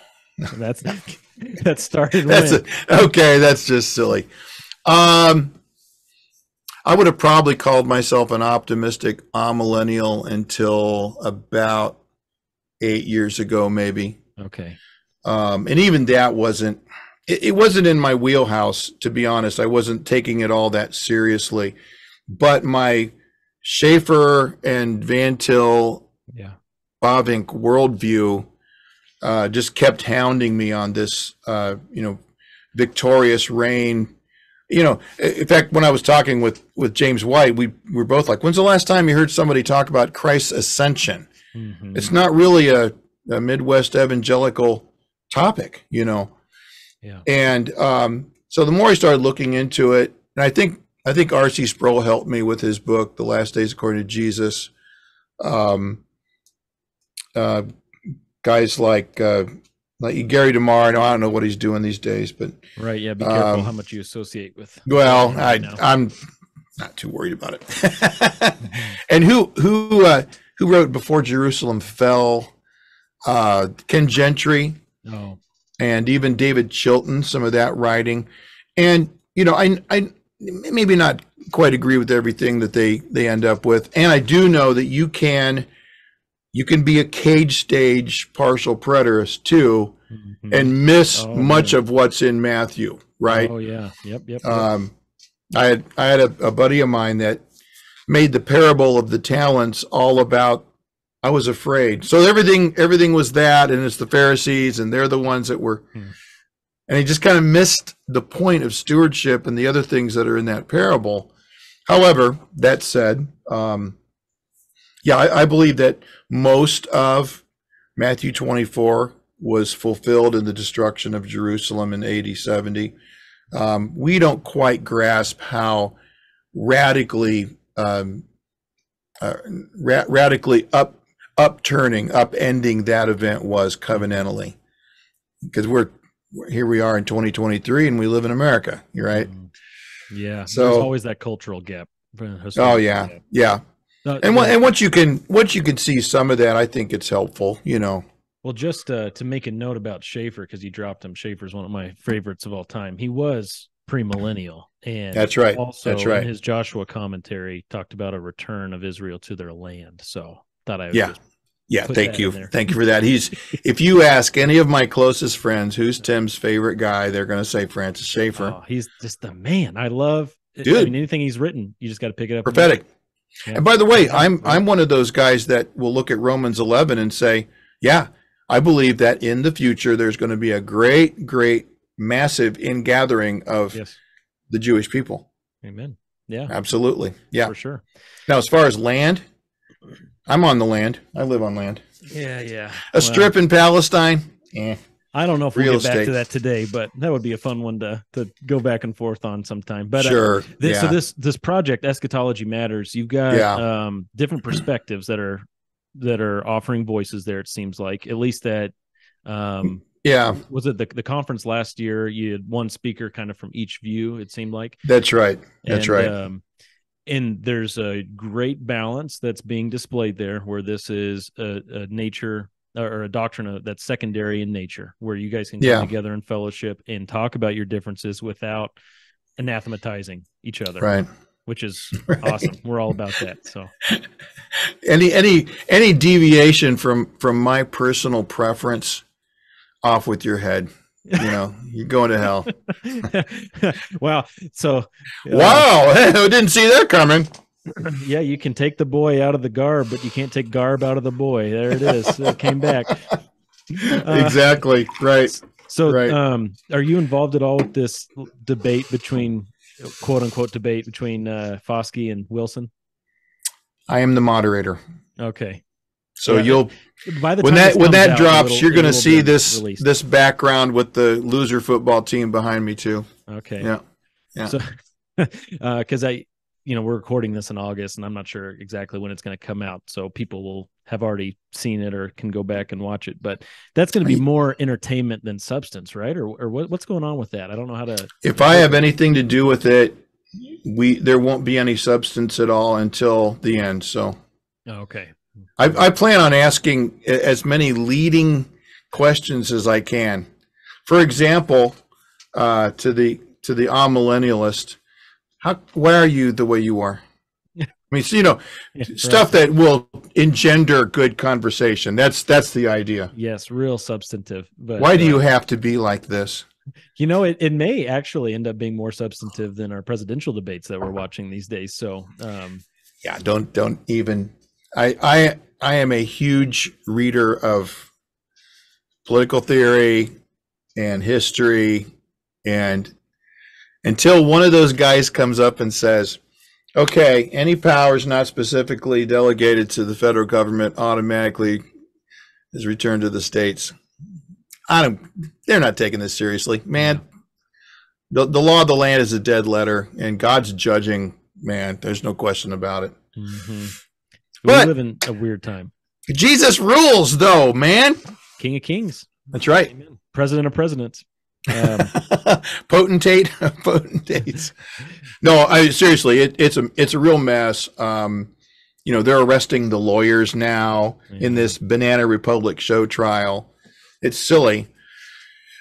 That's that started. That's when? a, okay. That's just silly. Um, I would have probably called myself an optimistic amillennial until about eight years ago, maybe. Okay. Um, and even that wasn't. It, it wasn't in my wheelhouse, to be honest. I wasn't taking it all that seriously. But my Schaeffer and Van Til Yeah. Bavinck worldview uh, just kept hounding me on this, uh, you know, victorious reign. You know, in fact, when I was talking with with James White, we were both like, "When's the last time you heard somebody talk about Christ's ascension?" Mhm. It's not really a, a Midwest evangelical topic, you know. Yeah. And um, so the more I started looking into it, and I think I think R.C. Sproul helped me with his book, The Last Days According to Jesus. Um, uh, guys like uh, like Gary Demar, I don't- know what he's doing these days, but Right. Yeah. Be careful Um, how much you associate with. well, I you know. I'm not too worried about it. and who who uh, who wrote Before Jerusalem Fell? Uh, Ken Gentry Oh. And even David Chilton, some of that writing. And you know, I I maybe not quite agree with everything that they they end up with. And I do know that you can you can be a cage stage partial preterist too Mhm. and miss Oh, much of what's in Matthew, right? Oh yeah. Yep. Yep. yep. Um, I had I had a, a buddy of mine that made the parable of the talents all about I was afraid. So everything everything was that, and it's the Pharisees, and they're the ones that were. Hmm. And he just kind of missed the point of stewardship and the other things that are in that parable. However, that said, um, yeah, I, I believe that most of Matthew 24 was fulfilled in the destruction of Jerusalem in AD 70 um, we don't quite grasp how radically um, uh, ra- radically up upturning upending that event was covenantally because we're here we are in 2023 and we live in america you're right Mm. yeah. so- there's always that cultural gap. uh, oh yeah gap. yeah Uh, and, and once you can once you can see some of that i think it's helpful you know Well, just uh, to make a note about Schaeffer, because you dropped him. Schaeffer's one of my favorites of all time. He was premillennial, and That's right. Also, That's right. In his Joshua commentary, talked about a return of Israel to their land. So thought I would Yeah. just Yeah, thank you. Thank you for that. He's if you ask any of my closest friends who's Tim's favorite guy, they're going to say Francis Schaeffer. Oh, he's just the man. I love. I Dude. mean, anything he's written, you just got to pick it up. and Prophetic. Yeah. And by the way, I'm I'm one of those guys that will look at Romans 11 and say, "Yeah, I believe that in the future there's going to be a great great massive ingathering of Yes. the Jewish people." Amen. Yeah, Absolutely. Yeah. for sure. Now as far as land, I'm on the land. I live on land. Yeah, yeah. A strip in Palestine? Eh. I don't know if we'll Real get back to that today, but that would be a fun one to to go back and forth on sometime. But uh, Sure. This, So this this project, eschatology matters. You've got Yeah. um, different perspectives that are that are offering voices there. It seems like at least that. Um, yeah, was it the the conference last year? You had one speaker kind of from each view. It seemed like that's right. That's and, right. Um, and there's a great balance that's being displayed there, where this is a, a nature or a doctrine of- that's secondary in nature, where you guys can come together in fellowship and talk about your differences without anathematizing each other, right. which is Right. awesome. We're all about that. So any any any deviation from from my personal preference off with your head you know you're going to hell wow. So uh, wow i didn't see that coming yeah, you can take the boy out of the garb, but you can't take garb out of the boy. There it is. It came back. Uh, exactly right So, Right. um, are you involved at all with this debate between, quote unquote, debate between uh, Foskey and Wilson? i am the moderator Okay. So Yeah, you'll By the when that when that out, drops it'll- you're going to see this released. this background with the loser football team behind me too Okay. yeah yeah So, uh, because I, you know, we're recording this in August, and I'm not sure exactly when it's going to come out, so people will have already seen it or can go back and watch it. But that's going to be more entertainment than substance, right? Or, or what, what's going on with that? I don't know how to. if i have anything to do with it we there won't be any substance at all until the end so okay. I, I plan on asking as many leading questions as I can. For example, uh, to the to the amillennialist, how why are you the way you are? I mean, so, you know, stuff that will engender good conversation. That's that's the idea. Yes, real substantive. But Why do uh, you have to be like this? You know, it, it may actually end up being more substantive than our presidential debates that we're watching these days. So, um, Yeah, don't don't even. I I I am a huge reader of political theory and history, and until one of those guys comes up and says, "Okay, any powers not specifically delegated to the federal government automatically is returned to the states," I don't. They're not taking this seriously, man. The the law of the land is a dead letter, and God's judging. Man, there's no question about it. Mm-hmm. Mhm. But- we live in a weird time. Jesus rules, though, man. King of Kings, That's right. President of Presidents. Um, Potentate, potentates. No, I seriously, it, it's a it's a real mess. Um, you know, they're arresting the lawyers now in this Banana Republic show trial. It's silly.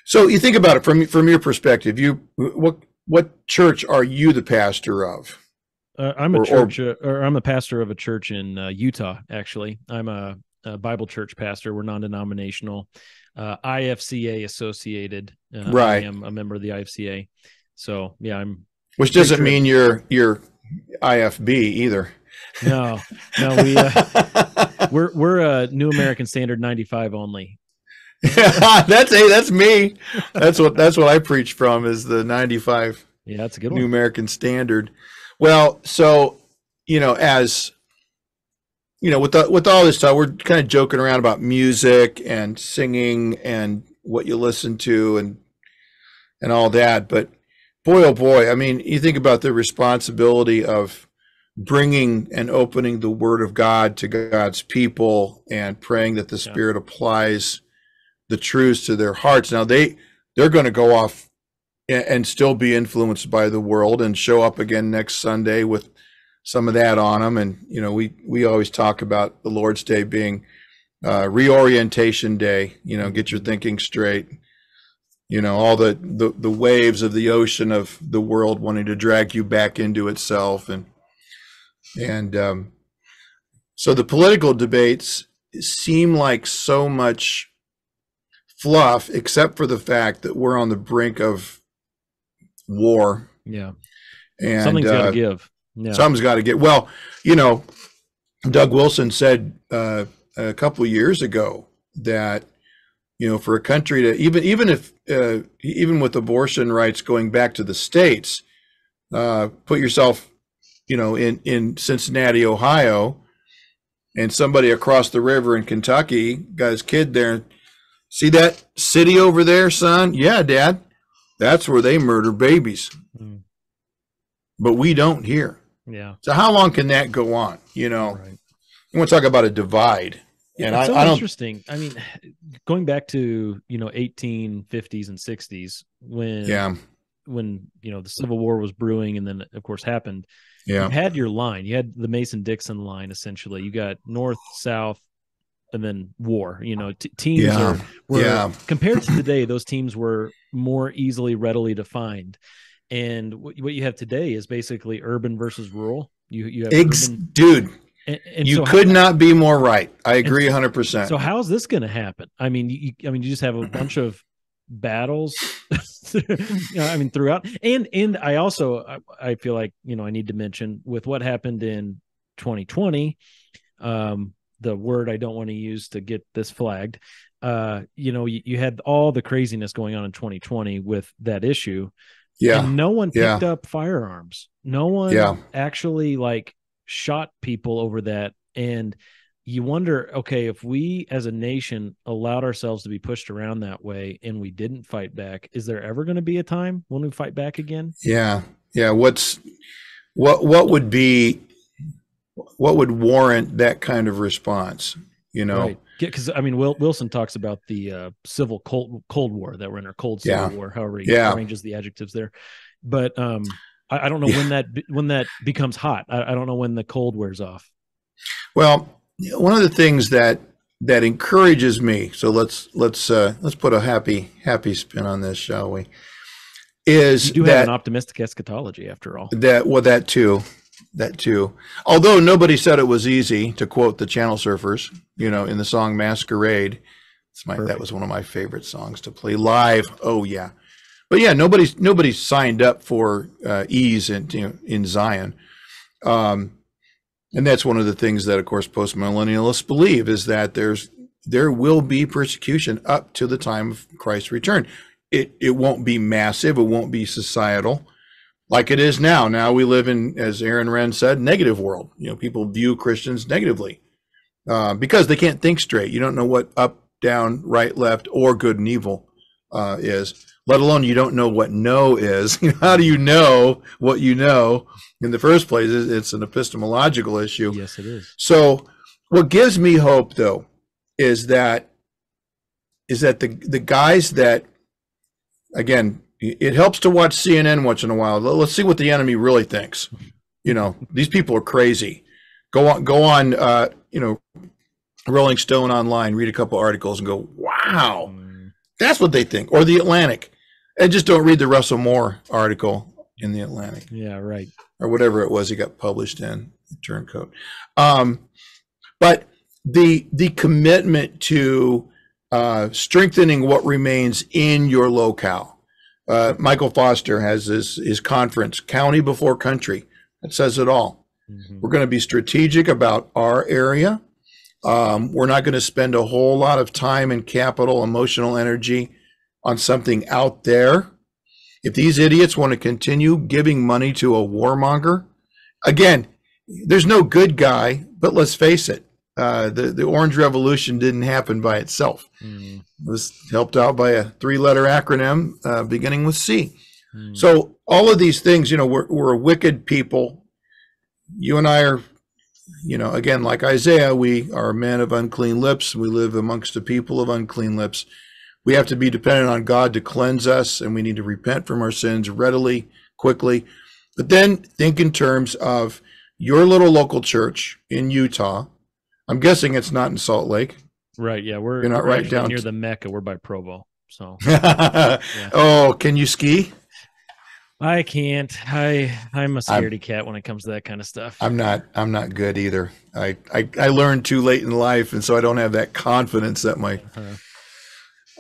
So you think about it from from your perspective. You what what church are you the pastor of? Uh, I'm a Or- or- church, uh, or I'm the pastor of a church in uh, Utah. Actually, I'm a, a Bible church pastor. We're non-denominational, uh, IFCA associated. Uh, I am a member of the IFCA. So yeah, I'm. Which doesn't mean you're you're IFB either. No, no, we uh, we're we're a New American Standard 95 only. that's hey, that's me. That's what that's what I preach from is the 95 Yeah, that's a good one. New. American Standard. Well, so you know, as you know, with the, with all this stuff, we're kind of joking around about music and singing and what you listen to and and all that. But boy, oh boy, I mean, you think about the responsibility of bringing and opening the Word of God to God's people and praying that the Spirit applies the truths to their hearts. Now they they're going to go off and, still be influenced by the world and show up again next Sunday with some of that on them. And you know, we we always talk about the Lord's Day being uh, reorientation day. You know, get your thinking straight. You know, all the, the the waves of the ocean of the world wanting to drag you back into itself, and and um, so the political debates seem like so much fluff, except for the fact that we're on the brink of war. Yeah, And something's got uh, to give. Yeah, Something's got to get. Well, you know, Doug Wilson said uh, a couple of years ago that you know for a country to even even if uh, even with abortion rights going back to the states, uh, put yourself you know in in Cincinnati, Ohio, and somebody across the river in Kentucky got his kid there. See that city over there, son? Yeah, Dad. That's where they murder babies. Mm. But we don't here. yeah. So how long can that go on? You know, Right. you want to talk about a divide, and it's I, so I don't. interesting. I mean, going back to you know 1850s and 60s when Yeah, when you know the Civil War was brewing, and then of course happened. yeah, You had your line. You had the Mason Dixon line essentially. You got North, South, and then war. You know, t- teams Yeah. are were Yeah. compared to today. Those teams were more easily, readily defined. And what, what you have today is basically urban versus rural. You you have Ex- urban, dude. and, and you so could how- not be more right. I agree, hundred percent. So how's this going to happen? I mean, you, I mean, you just have a bunch of battles. you know, I mean, throughout, and and I also I, I feel like you know I need to mention with what happened in 2020, um, the word I don't want to use to get this flagged. Uh, you know, you, you had all the craziness going on in 2020 with that issue, Yeah, and no one Yeah. picked up firearms. No one Yeah. actually like shot people over that. And you wonder, okay, if we as a nation allowed ourselves to be pushed around that way and we didn't fight back, is there ever going to be a time when we fight back again? yeah, yeah. What's what? What would be? What would warrant that kind of response? You know, Right. Because I mean, Will, Wilson talks about the uh, civil cold Cold War that we're in, or cold civil Yeah. war, however he Yeah. arranges the adjectives there. But um, I, I don't know Yeah. when that when that becomes hot. I, I don't know when the cold wears off. Well, one of the things that that encourages me. So let's let's uh, let's put a happy happy spin on this, shall we? Is You do that have an optimistic eschatology, after all. that well that too, that too. Although nobody said it was easy, to quote the Channel Surfers, you know, in the song Masquerade. It's my that was one of my favorite songs to play live. Oh yeah, but yeah, nobody's nobody signed up for uh, ease in you know, in Zion. Um, and that's one of the things that, of course, postmillennialists believe is that there's there will be persecution up to the time of Christ's return. It it won't be massive. It won't be societal like it is now. Now we live in, as Aaron Renn said, negative world. You know, people view Christians negatively uh, because they can't think straight. You don't know what up, down, right, left, or good and evil uh, is. Let alone you don't know what no is. How do you know what you know? In the first place, It's- it's an epistemological issue. Yes, it is. So, what gives me hope, though, is that is that the the guys that, again, it helps to watch CNN once in a while. Let- Let's see what the enemy really thinks. You know, these people are crazy. Go on, go on. Uh, you know, Rolling Stone online, read a couple articles, and go, "Wow, that's what they think." Or the Atlantic, and just don't read the Russell Moore article in the Atlantic Yeah, right. or whatever it was he got published in turncoat um, but the the commitment to uh, strengthening what remains in your locale uh, michael foster has his his conference county before country. That says it all. We're going to be strategic about our area. Um, we're not going to spend a whole lot of time and capital emotional energy on something out there. If these idiots want to continue giving money to a warmonger, again, there's no good guy, but let's face it, uh, the, the Orange Revolution didn't happen by itself. It was helped out by a three letter acronym uh, beginning with C. So, all of these things, you know, we're, we're a wicked people. You and I are, you know, again, like Isaiah, we are men of unclean lips. We live amongst a people of unclean lips we have to be dependent on God to cleanse us, and we need to repent from our sins readily, quickly. But then think in terms of your little local church in Utah. I'm guessing it's not in Salt Lake. Right. Yeah, we're, You're not we're right down near the Mecca. We're by Provo. So Oh, can you ski? I can't. I I'm a scaredy cat when it comes to that kind of stuff. I'm not. I'm not good either. I, I I learned too late in life, and so I don't have that confidence that my Uh-huh.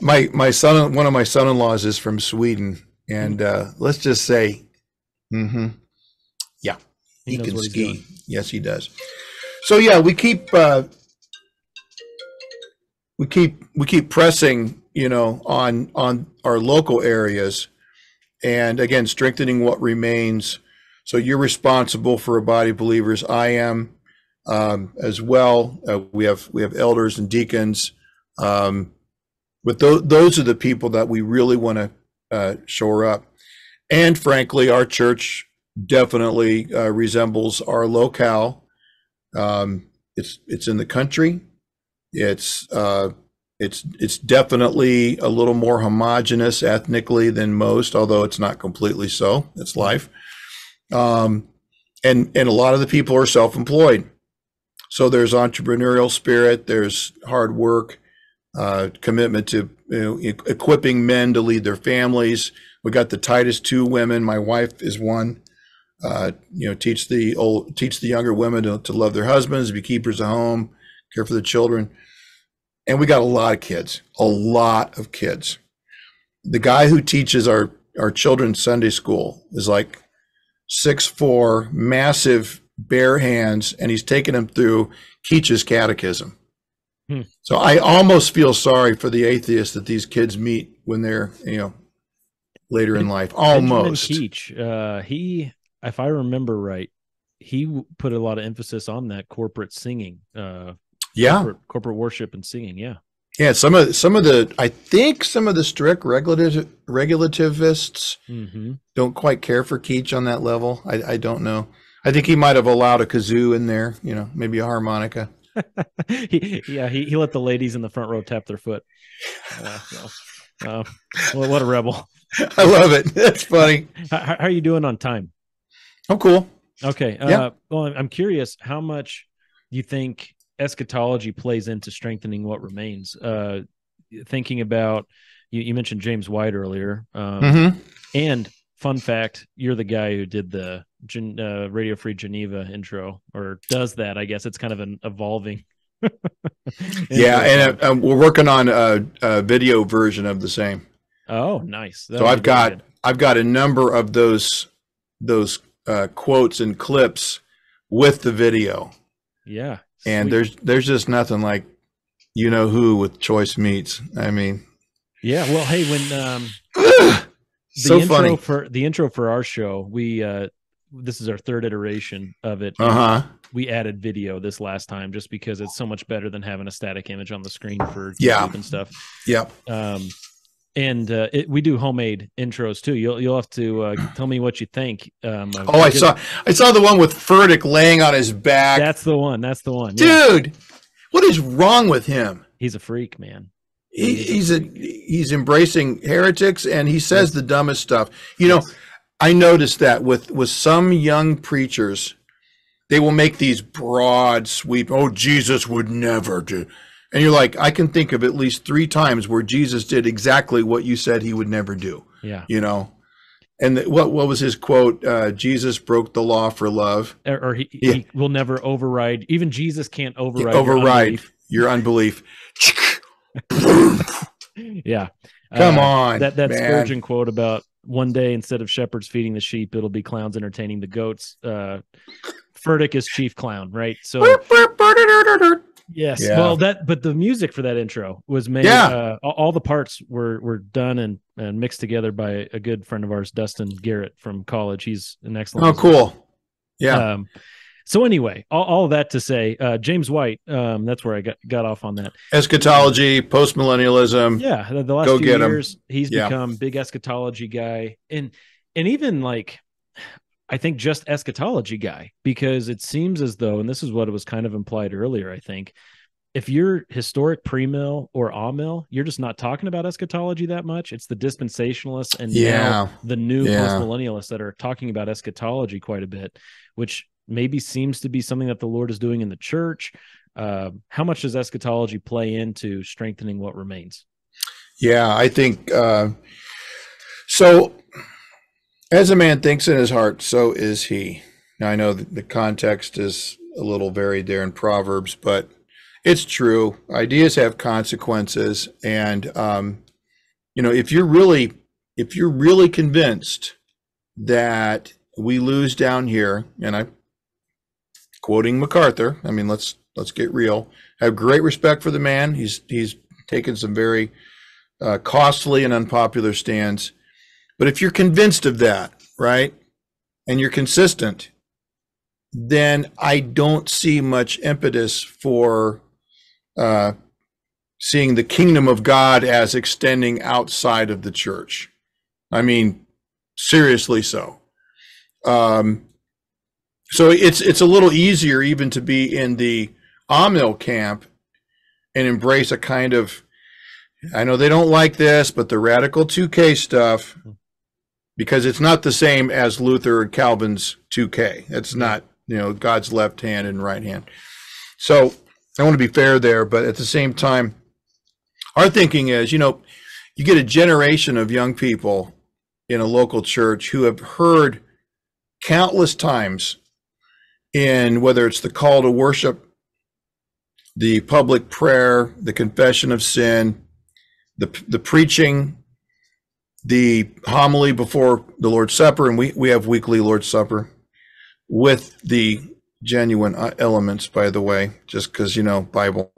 my my son. One of my son-in-laws is from Sweden, and uh, let's just say, mm-hmm, yeah, He he, can ski. Yes, he does. So yeah, we keep uh, we keep we keep pressing, you know, on on our local areas, and again, strengthening what remains. So you're responsible for a body of believers. I am um, as well. Uh, we have we have elders and deacons. Um, but those those are the people that we really want to uh, shore up. And frankly, our church definitely uh, resembles our locale. Um, it's it's in the country. It's uh, it's it's definitely a little more homogenous ethnically than most, although it's not completely so. It's life. Um, and and a lot of the people are self-employed. So there's entrepreneurial spirit. There's hard work, uh, commitment to you know, equipping men to lead their families. We got the Titus two women. My wife is one. Uh, you know, teach the old, teach the younger women to, to love their husbands, be keepers of home, care for the children. And we got a lot of kids, a lot of kids. The guy who teaches our our children's Sunday school is like six four, massive, bare hands, and he's taken them through Keach's catechism. Hmm. So I almost feel sorry for the atheists that these kids meet when they're, you know, later in life. Almost. Benjamin Keach, uh, he, if I remember right, he put a lot of emphasis on that corporate singing. Uh, Yeah. corporate, corporate worship and singing. Yeah. Yeah, some of some of the I think some of the strict regulative regulativists Mm-hmm. don't quite care for Keach on that level. I, I don't know. I think he might have allowed a kazoo in there, you know, maybe a harmonica. he, yeah, he, he let the ladies in the front row tap their foot. Uh, so, uh, well, what a rebel! I love it. That's funny. How, how are you doing on time? Oh, cool. Okay. Uh, Yeah. Well, I'm- curious how much you think eschatology plays into strengthening what remains. Uh, thinking about you, you mentioned James White earlier, um, Mhm. and fun fact, you're the guy who did the Gen- uh, Radio Free Geneva intro, or does that? I guess it's kind of an evolving. Yeah, and uh, um, we're working on a, a video version of the same. oh, nice. so That'll I've got good. I've got a number of those those uh, quotes and clips with the video, yeah, and there's there's just nothing like you know who with choice meats. I mean, yeah. Well, hey, when um, the so intro funny. for the intro for our show, we uh, this is our third iteration of it. Uh huh. we added video this last time just because it's so much better than having a static image on the screen for Yeah. and stuff. Yep. Um, and uh, it, we do homemade intros too. You'll you'll have to uh, tell me what you think. Um, Oh, I saw I saw the one with Furtick laying on his back. That's the one. That's the one. yeah. Dude, what is wrong with him? He's a freak, man. He, he's a he's embracing heretics and he says the dumbest stuff. You know, I noticed that with with some young preachers, they will make these broad sweep. Oh, Jesus would never do. And you're like, I can think of at least three times where Jesus did exactly what you said he would never do. Yeah. You know, and the, what what was his quote? Uh, Jesus broke the law for love. Or, or he, Yeah. he will never override. Even Jesus can't override. your override unbelief. your unbelief. Yeah. Come Uh, on, That that man. Spurgeon quote about one day instead of shepherds feeding the sheep, it'll be clowns entertaining the goats. Uh Furtick is chief clown, right? So yes. Yeah. Well that but the music for that intro was made Yeah. uh all, the parts were were done and, and mixed together by a good friend of ours, Dustin Garrett from college. He's an excellent Oh, musician. cool. Yeah. Um, so anyway, all, all that to say, uh, James White, um, that's where I got, got off on that. Eschatology, postmillennialism. Yeah, the, the last Go few years, he's Yeah. become big eschatology guy, and and even like, I think just eschatology guy because it seems as though, and this is what it was kind of implied earlier. I think if you're historic pre-mill or amill, you're just not talking about eschatology that much. It's the dispensationalists and Yeah. now the new Yeah. postmillennialists that are talking about eschatology quite a bit, which maybe seems to be something that the Lord is doing in the church. Uh, how much does eschatology play into strengthening what remains? Yeah, I think uh, so. As a man thinks in his heart, so is he. Now, I know the context is a little varied there in Proverbs, but it's true. Ideas have consequences, and um, you know, if you're really, if you're really convinced that we lose down here, and I, quoting MacArthur, I mean, let's let's get real. I have great respect for the man. He's he's taken some very uh, costly and unpopular stands. But if you're convinced of that, right, and you're consistent, then I don't see much impetus for uh, seeing the kingdom of God as extending outside of the church. I mean, seriously so. Um, so it's it's a little easier even to be in the Amil camp and embrace a kind of I know they don't like this, but the radical 2K stuff because it's not the same as Luther and Calvin's 2K. That's not, you know, God's left hand and right hand. So I want to be fair there, but at the same time, our thinking is, you know, you get a generation of young people in a local church who have heard countless times in whether it's the call to worship, the public prayer, the confession of sin, the the preaching, the homily before the Lord's Supper, and we, we have weekly Lord's Supper with the genuine uh, elements, by the way, just because you know Bible,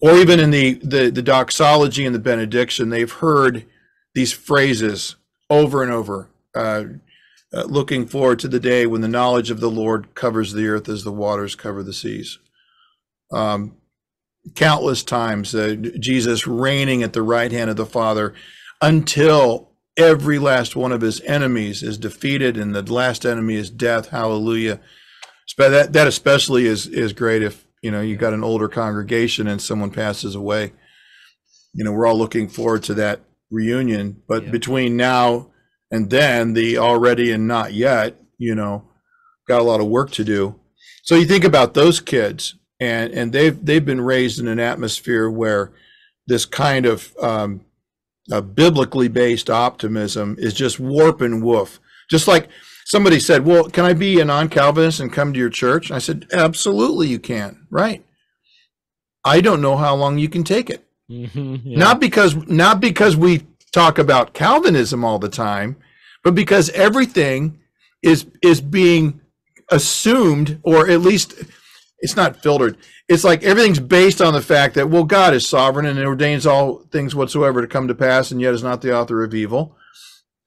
or even in the, the the doxology and the benediction, they've heard these phrases over and over. Uh, uh, looking forward to the day when the knowledge of the Lord covers the earth as the waters cover the seas. Um, countless times, uh, Jesus reigning at the right hand of the Father until every last one of his enemies is defeated, and the last enemy is death. Hallelujah. That that especially is is great if you know you've got an older congregation and someone passes away. You know, we're all looking forward to that reunion, but between now and then, the already and not yet, you know, got a lot of work to do. So you think about those kids and and they've they've been raised in an atmosphere where this kind of um, uh, biblically based optimism is just warp and woof. Just like somebody said, "Well, can I be a non-Calvinist and come to your church?" I said, "Absolutely, you can." Right. I don't know how long you can take it. Mhm, yeah. Not because not because we talk about Calvinism all the time, but because everything is is being assumed or at least it's not filtered. It's like everything's based on the fact that well God is sovereign and ordains all things whatsoever to come to pass and yet is not the author of evil.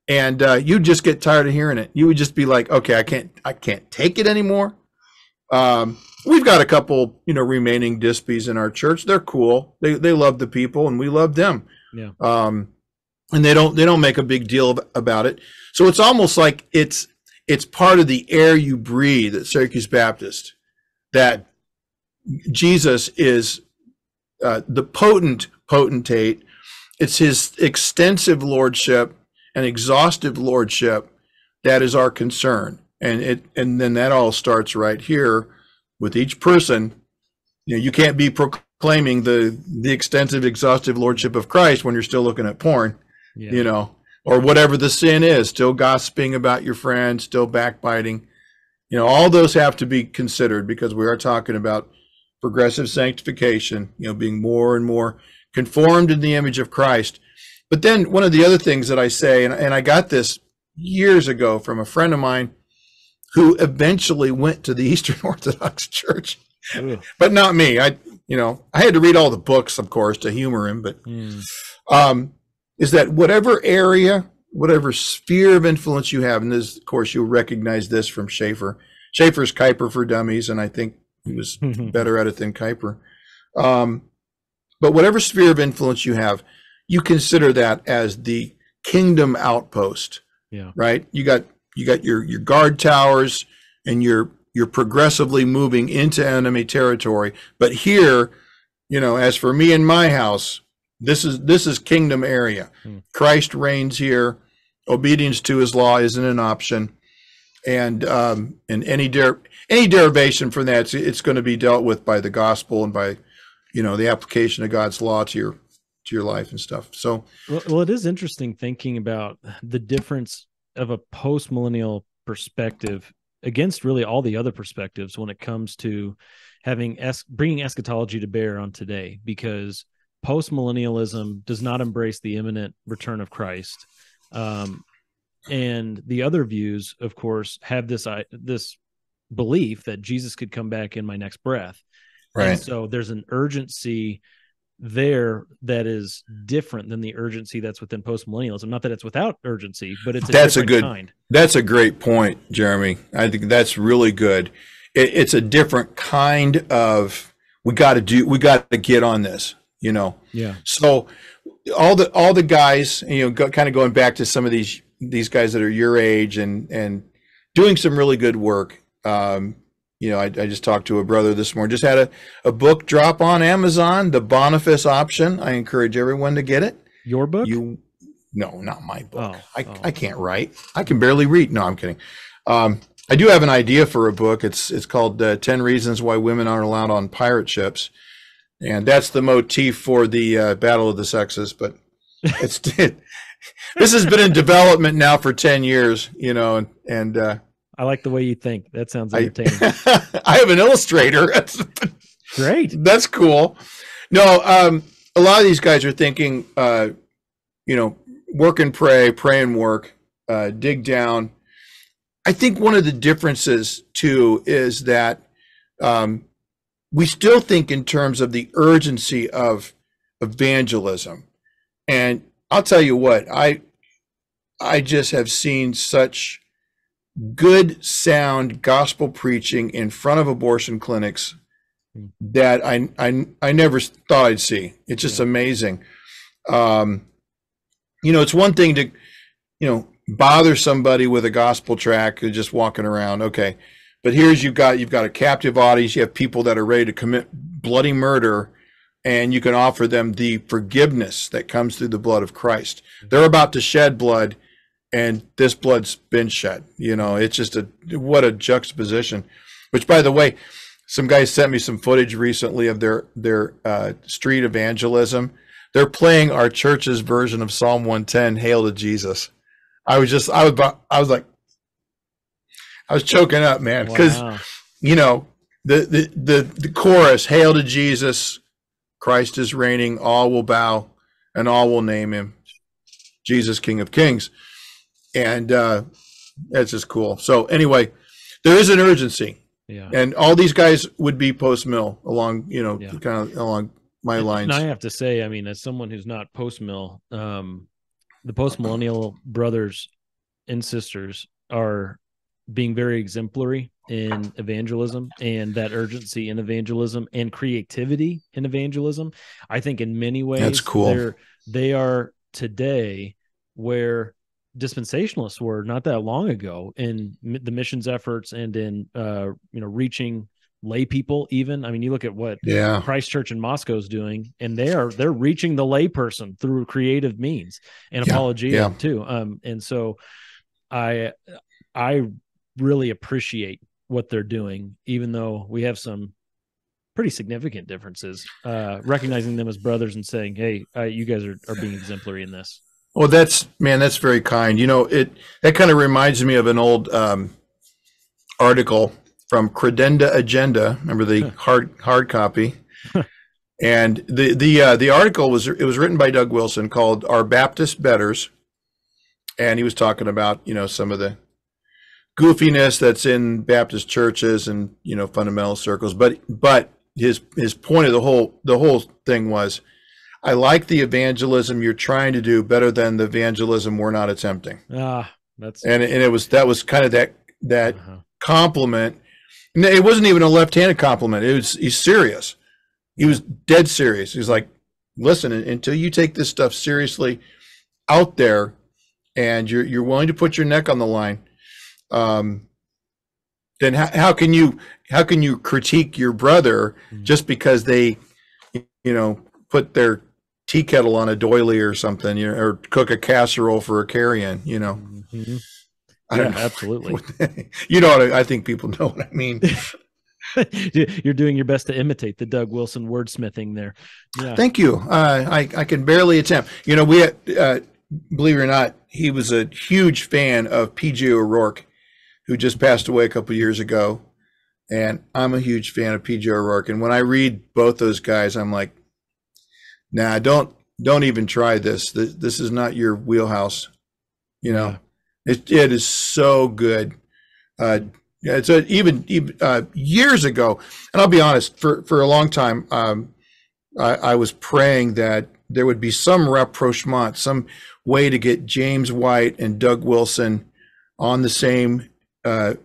And uh, you just get tired of hearing it. You would just be like, okay, I can't I can't take it anymore. Um, we've got a couple, you know, remaining dispies in our church. They're cool. They they love the people and we love them. Yeah. Um, and they don't they don't make a big deal about it. So it's almost like it's it's part of the air you breathe at Syracuse Baptist that Jesus is uh, the potent potentate. It's his extensive lordship and exhaustive lordship that is our concern. And it and then that all starts right here with each person. You know, you can't be proclaiming the the extensive exhaustive lordship of Christ when you're still looking at porn Yeah. you know, or whatever the sin is, still gossiping about your friends, still backbiting. You know, all those have to be considered because we are talking about progressive sanctification, you know, being more and more conformed in the image of Christ. But then one of the other things that I say, and, and I got this years ago from a friend of mine who eventually went to the Eastern Orthodox Church, but not me. I, you know, I had to read all the books, of course, to humor him, but Mm. um, is that whatever area, whatever sphere of influence you have, and this, of course, you'll recognize this from Schaeffer. Schaeffer's Kuyper for Dummies, and I think he was better at it than Kuyper. Um, but whatever sphere of influence you have, you consider that as the kingdom outpost, Yeah. right? You got you got your your guard towers, and you're you're progressively moving into enemy territory. But here, you know, as for me and my house, this is this is kingdom area. Hmm. Christ reigns here. Obedience to His law isn't an option, and um, and any der- any derivation from that, it's, it's going to be dealt with by the gospel and by, you know, the application of God's law to your to your life and stuff. So Well, well, it is interesting thinking about the difference of a post millennial perspective against really all the other perspectives when it comes to having es- bringing eschatology to bear on today, because post millennialism does not embrace the imminent return of Christ, um, and the other views, of course, have this i this belief that Jesus could come back in my next breath. And Right. so there's an urgency there that is different than the urgency that's within postmillennialism. Not that it's without urgency, but it's a that's a good kind. that's a great point jeremy i think that's really good it, it's a different kind of we got to do we got to get on this you know? Yeah. so all the all the guys you know go, kind of going back to some of these these guys that are your age and and doing some really good work. Um you know i, I just talked to a brother this morning just had a, a book drop on amazon the boniface option. I encourage everyone to get it. Your book? you no not my book. Oh, I, oh. I can't write. I can barely read. No i'm kidding. Um i do have an idea for a book. It's it's called uh, 10 reasons why women aren't allowed on pirate ships and that's the motif for the uh, battle of the sexes but it's this has been in development now for 10 years you know and and uh I like the way you think. That sounds I, entertaining. I have an illustrator that's Great. that's cool no um a lot of these guys are thinking uh you know work and pray pray and work uh dig down i think one of the differences too is that um we still think in terms of the urgency of evangelism and i'll tell you what i i just have seen such good sound gospel preaching in front of abortion clinics that I I I never thought I'd see. It's just amazing. Um, you know, it's one thing to, you know, bother somebody with a gospel track who's just walking around. Okay, but here's you've got you've got a captive audience. You have people that are ready to commit bloody murder, and you can offer them the forgiveness that comes through the blood of Christ. They're about to shed blood, and this blood's been shed. You know, it's just a what a juxtaposition. Which, by the way, some guys sent me some footage recently of their their uh, street evangelism. They're playing our church's version of Psalm 110, "Hail to Jesus." I was just, I was, I was like, I was choking up, man, because Wow. you know the, the the the chorus, "Hail to Jesus, Christ is reigning, all will bow, and all will name him, Jesus, King of Kings," and uh, that's just cool. So anyway, there is an urgency Yeah. and all these guys would be post mill along you know Yeah. kind of along my lines And I have to say, I mean, as someone who's not post mill, um, the post millennial brothers and sisters are being very exemplary in evangelism and that urgency in evangelism and creativity in evangelism. I think in many ways cool. they're they are today where dispensationalists were not that long ago in the missions efforts and in uh you know reaching lay people even i mean you look at what Yeah. christ church in moscow is doing and they are they're reaching the layperson through creative means and Yeah, apologia yeah. too um and so i i really appreciate what they're doing even though we have some pretty significant differences uh recognizing them as brothers and saying hey uh, you guys are, are being exemplary in this. Well that's man that's very kind. You know it that kind of reminds me of an old um article from credenda agenda. Remember the hard hard copy? And the the uh, the article was it was written by doug wilson called our baptist betters. And he was talking about you know some of the goofiness that's in baptist churches and you know fundamental circles. But but his his point of the whole the whole thing was i like the evangelism you're trying to do better than the evangelism we're not attempting. Ah that's and and it was that was kind of that that uh-huh. compliment. It wasn't even a left-handed compliment. It was he's serious. He was dead serious. He's like listen until you take this stuff seriously out there and you're you're willing to put your neck on the line um then how, how can you how can you critique your brother just because they you know put their tea kettle on a doily or something you know, or cook a casserole for a carrion you know Mhm. I yeah don't know. absolutely you know I, I think people know what I mean. You're doing your best to imitate the Doug Wilson wordsmithing there. Yeah. Thank you. Uh, I I can barely attempt. You know, we had, uh, believe it or not, he was a huge fan of PJ O'Rourke, who just passed away a couple years ago, and I'm a huge fan of PJ O'Rourke. And when I read both those guys, I'm like, nah, don't don't even try this. This, this is not your wheelhouse. You know, it it is so good. Uh, yeah, it's a, even even uh, years ago, and I'll be honest, for for a long time, um, I, I was praying that there would be some rapprochement, some way to get James White and Doug Wilson on the same uh,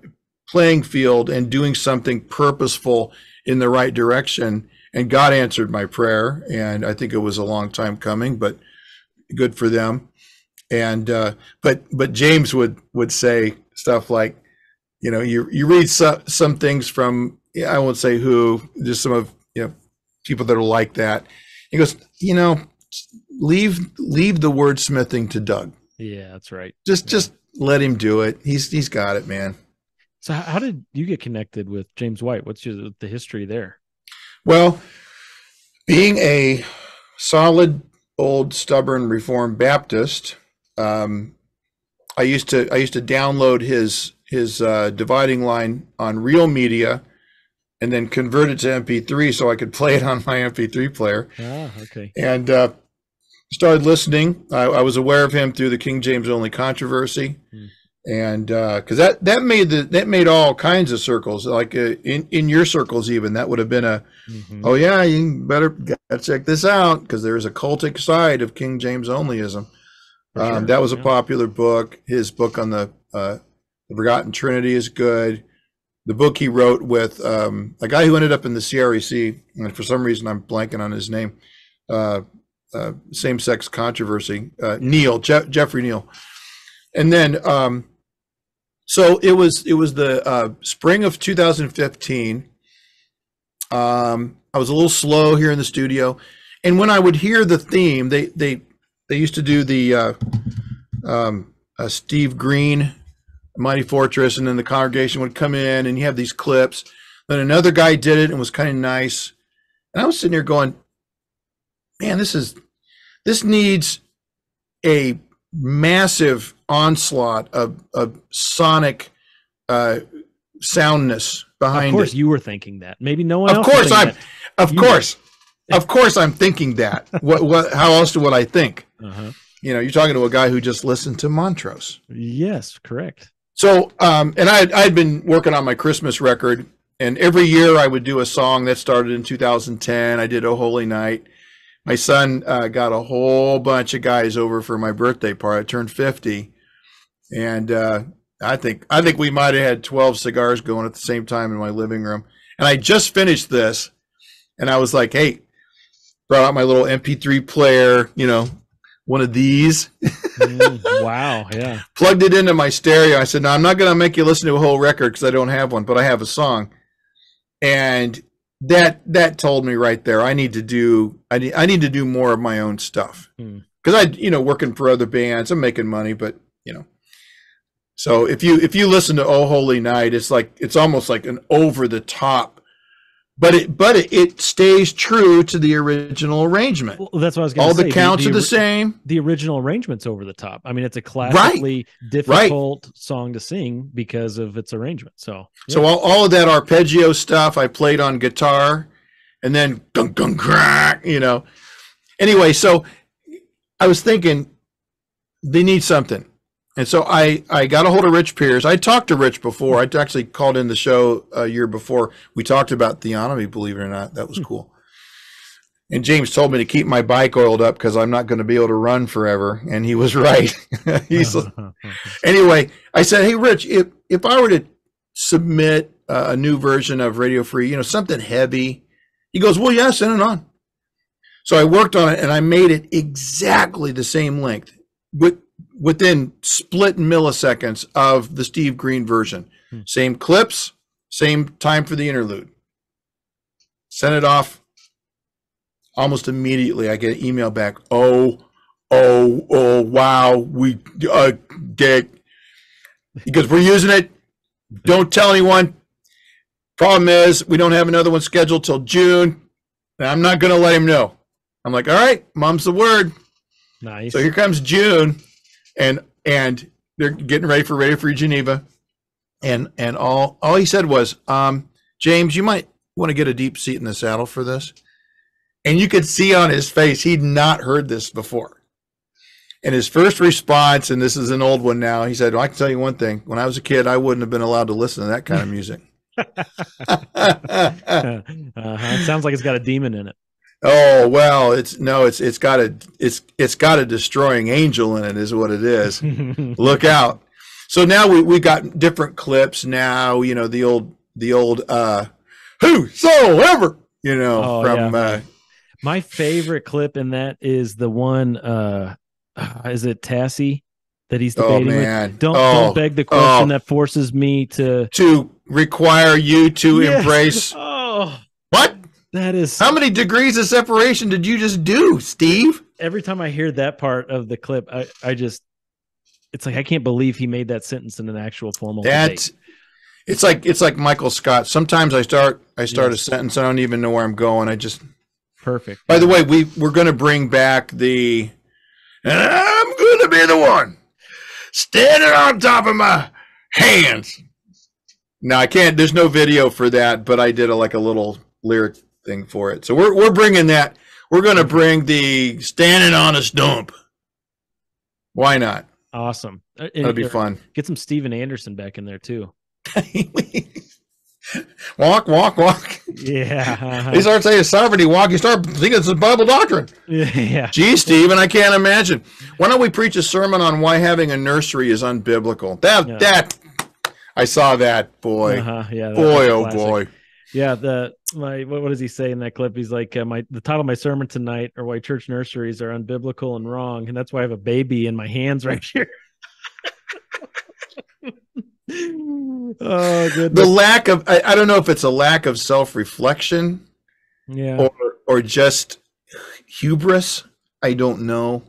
playing field and doing something purposeful in the right direction. And God answered my prayer, and I think it was a long time coming, but good for them. And uh, but but James would would say stuff like, you know, you you read some some things from yeah, I won't say who, just some of you know people that are like that. He goes, you know, leave leave the wordsmithing to Doug. Yeah, that's right. Just just let him do it. He's he's got it, man. So how did you get connected with James White? What's your the history there? Well, being a solid old stubborn Reformed Baptist, um, I used to I used to download his his uh, dividing line on Real Media, and then convert it to MP3 so I could play it on my MP3 player. Ah, okay. and uh, started listening. I, I was aware of him through the King James only controversy, Hmm. and because that that made the that made all kinds of circles, like uh, in in your circles even that would have been a Mhm. oh yeah you better gotta check this out because there is a cultic side of King James onlyism. Um, sure, that was a yeah. popular book. His book on the uh, the Forgotten Trinity is good. The book he wrote with um, a guy who ended up in the CREC, and for some reason I'm blanking on his name. Uh, uh, same-sex controversy. Uh, Neil Je- Jeffrey Niell, and then um, so it was it was the uh, spring of 2015. Um, I was a little slow here in the studio, and when I would hear the theme, they they they used to do the uh, um, uh, Steve Green, Mighty Fortress, and then the congregation would come in, and you have these clips. Then another guy did it and was kind of nice. And I was sitting here going, man, this is this needs a massive onslaught of, of sonic uh, soundness behind Of course, it. you were thinking that. Maybe no one Of course, I'm. Of You- course, of course, I'm thinking that. What? What? How else would I think? Uh-huh. You know, you're talking to a guy who just listened to Montrose. Yes, correct. So, um, and I I'd been working on my Christmas record, and every year I would do a song that started in 2010. I did "Oh Holy Night." My son uh, got a whole bunch of guys over for my birthday party. I turned 50, and uh, I think I think we might have had 12 cigars going at the same time in my living room. And I just finished this, and I was like, "Hey," brought out my little MP3 player, you know, one of these Mm, wow. Yeah. plugged it into my stereo. I said, "No, I'm not going to make you listen to a whole record because I don't have one, but I have a song." And that that told me right there, I need to do I need I need to do more of my own stuff Hmm. because I you know working for other bands, I'm making money, but you know. So if you if you listen to Oh Holy Night, it's like it's almost like an over the top, but it but it, it stays true to the original arrangement. Well, that's what I was going to say. All the counts are the same. The original arrangement's over the top. I mean, it's a classically difficult song to sing because of its arrangement. So, So all, all of that arpeggio stuff I played on guitar, and then gung gung crack, you know. Anyway, so I was thinking they need something, and so I I got a hold of Rich Pierce. I talked to Rich before. I actually called in the show a year before. We talked about theonomy. Believe it or not, that was cool. And James told me to keep my bike oiled up because I'm not going to be able to run forever, and he was right. He's anyway, I said, "Hey, Rich, if if I were to submit a new version of Radio Free, you know, something heavy," he goes, "Well, yeah, send it on." So I worked on it, and I made it exactly the same length, with within split milliseconds of the Steve Green version. Same clips, same time for the interlude. Send it off. Almost immediately, I get an email back. Oh, oh, oh, wow, we uh, get because we're using it. Don't tell anyone. Problem is, we don't have another one scheduled till June. And I'm not going to let him know. I'm like, all right, mom's the word. nice. So here comes June, and and they're getting ready for Radio Free Geneva, and and all all he said was, um, James, you might want to get a deep seat in the saddle for this, and you could see on his face he'd not heard this before. And his first response, and this is an old one now, he said, well, "I can tell you one thing: when I was a kid, I wouldn't have been allowed to listen to that kind of music." uh-huh. It sounds like it's got a demon in it. Oh well, it's no, it's it's got a it's it's got a destroying angel in it, is what it is. Look out! So now we we got different clips now. You know the old the old uh, whosoever you know Oh, from yeah. uh, My favorite clip in that is the one. uh Is it Tassie that he's Oh, debating man. with? Don't Oh, don't beg the question oh. that forces me to to require you to Yes. embrace Oh, what? That is How many degrees of separation did you just do, Steve? every time I hear that part of the clip, I I just it's like I can't believe he made that sentence in an actual formal That's debate. it's like it's like Michael Scott. Sometimes I start I start Yes. a sentence, I don't even know where I'm going. I just perfect. By the way, we we're going to bring back the. I'm going to be the one standing on top of my hands. Now I can't. There's no video for that, but I did a, like a little lyric thing for it. So we're we're bringing that. We're going to bring the standing on a stump. Why not? awesome. Uh, That'll and- be uh, fun. Get some Steven Anderson back in there too. walk, walk, walk. Yeah. He starts saying sovereignty walk. You start thinking it's a Bible doctrine. yeah. Gee, Stephen, I can't imagine. Why don't we preach a sermon on why having a nursery is unbiblical? That Yeah. that I saw that boy. Uh-huh, yeah. that- boy, oh boy. Yeah, the my what, what does he say in that clip? He's like, uh, my the title of my sermon tonight are why church nurseries are unbiblical and wrong, and that's why I have a baby in my hands right here. oh The lack of I, I don't know if it's a lack of self-reflection yeah, or or just hubris. I don't know.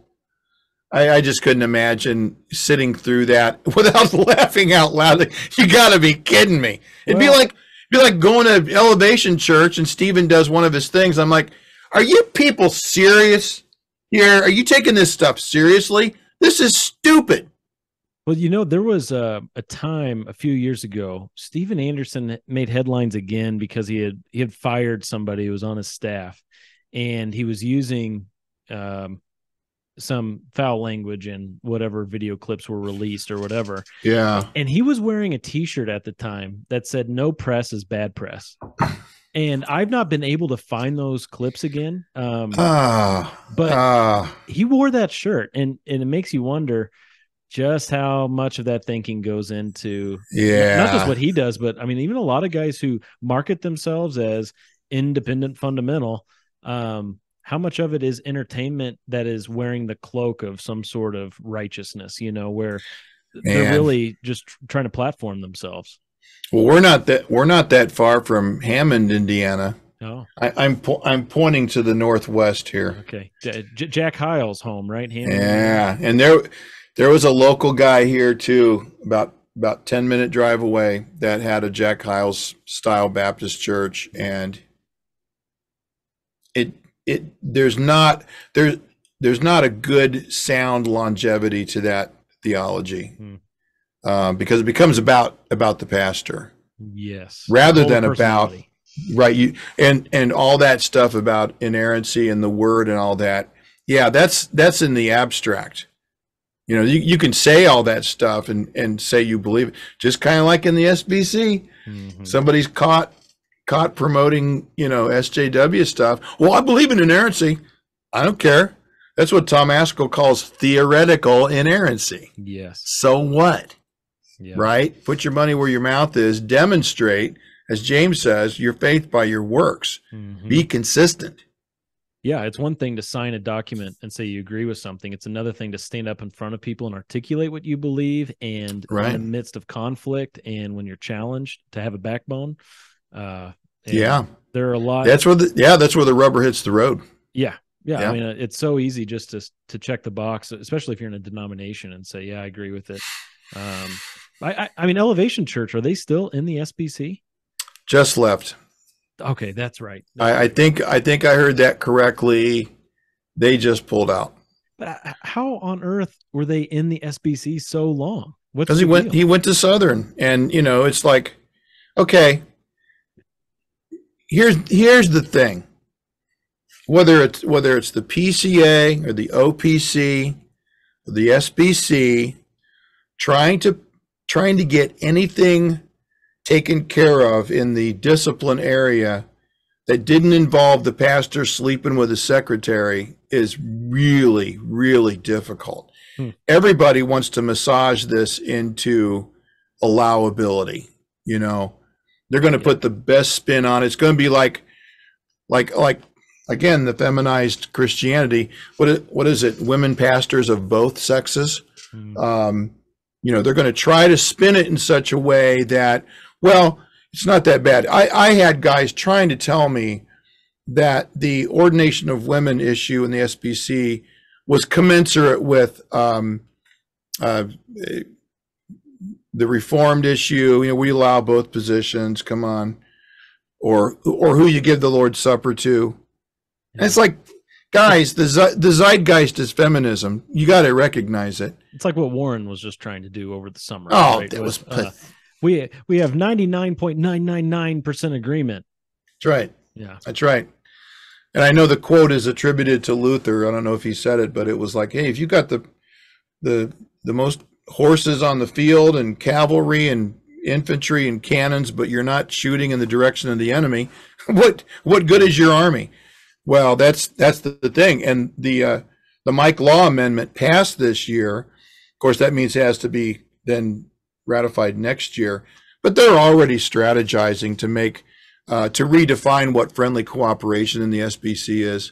I, I just couldn't imagine sitting through that without laughing out loud. You got to be kidding me. It'd be like be like going to Elevation Church and Stephen does one of his things. I'm like, are you people serious here? Are you taking this stuff seriously? This is stupid. Well, you know, there was a, a time a few years ago. Steven Anderson made headlines again because he had he had fired somebody who was on his staff, and he was using um, some foul language in whatever video clips were released or whatever. Yeah. And he was wearing a T-shirt at the time that said "No press is bad press." And I've not been able to find those clips again. Um, Ah, but ah. he wore that shirt, and and it makes you wonder just how much of that thinking goes into Yeah. not just what he does, but I mean even a lot of guys who market themselves as independent fundamental. Um, how much of it is entertainment that is wearing the cloak of some sort of righteousness? You know, where they're really just trying to platform themselves. Well, we're not that we're not that far from Hammond, Indiana. Oh, I, I'm po- I'm pointing to the northwest here. okay. J- Jack Hyles' home, right? Hammond? Yeah, and there there was a local guy here too, about about ten minute drive away, that had a Jack Hyles style Baptist church, and it it there's not there's there's not a good sound longevity to that theology, Hmm. um, because it becomes about about the pastor Yes. rather than about right you and and all that stuff about inerrancy and the word and all that yeah that's that's in the abstract you know you, you can say all that stuff and and say you believe it just kind of like in the sbc Mhm. somebody's caught caught promoting you know sjw stuff well i believe in inerrancy i don't care that's what tom ascol calls theoretical inerrancy Yes. so what Yeah. right? Put your money where your mouth is. Demonstrate, as James says, your faith by your works. Mhm. Be consistent. Yeah, it's one thing to sign a document and say you agree with something. It's another thing to stand up in front of people and articulate what you believe. And Right. in the midst of conflict and when you're challenged, to have a backbone. Uh, Yeah. there are a lot. That's where the yeah, that's where the rubber hits the road. yeah, yeah. Yeah. I mean, uh, it's so easy just to to check the box, especially if you're in a denomination and say, "Yeah, I agree with it." Um, I, I, I mean, Elevation Church are they still in the SBC? Just left. Okay, that's right. I, I think I think I heard that correctly. They just pulled out. But uh, how on earth were they in the SBC so long? Because he went deal? he went to Southern. And you know, it's like, okay. Here's here's the thing. Whether it's whether it's the PCA or the OPC or the SBC, trying to trying to get anything taken care of in the discipline area that didn't involve the pastor sleeping with his secretary is really really difficult Hmm. everybody wants to massage this into allowability you know they're going to put the best spin on it. It's going to be like like like again the feminized christianity. What is, what is it? Women pastors of both sexes? Mm. um, you know they're going to try to spin it in such a way that well it's not that bad. I i had guys trying to tell me that the ordination of women issue in the sbc was commensurate with um, uh, the reformed issue you know we allow both positions come on or or who you give the lord's supper to and it's like guys the the zeitgeist is feminism you got to recognize it It's like what Warren was just trying to do over the summer. Oh, right? that was uh, we we have ninety nine point nine nine nine percent agreement. That's right. Yeah, That's right. And I know the quote is attributed to Luther. I don't know if he said it, but it was like, "Hey, if you got the the the most horses on the field and cavalry and infantry and cannons, but you're not shooting in the direction of the enemy, what what good is your army?" Well, that's that's the, the thing. And the uh, the Mike Law Amendment passed this year. Of course, that means it has to be then ratified next year. But they're already strategizing to make uh, to redefine what friendly cooperation in the SBC is.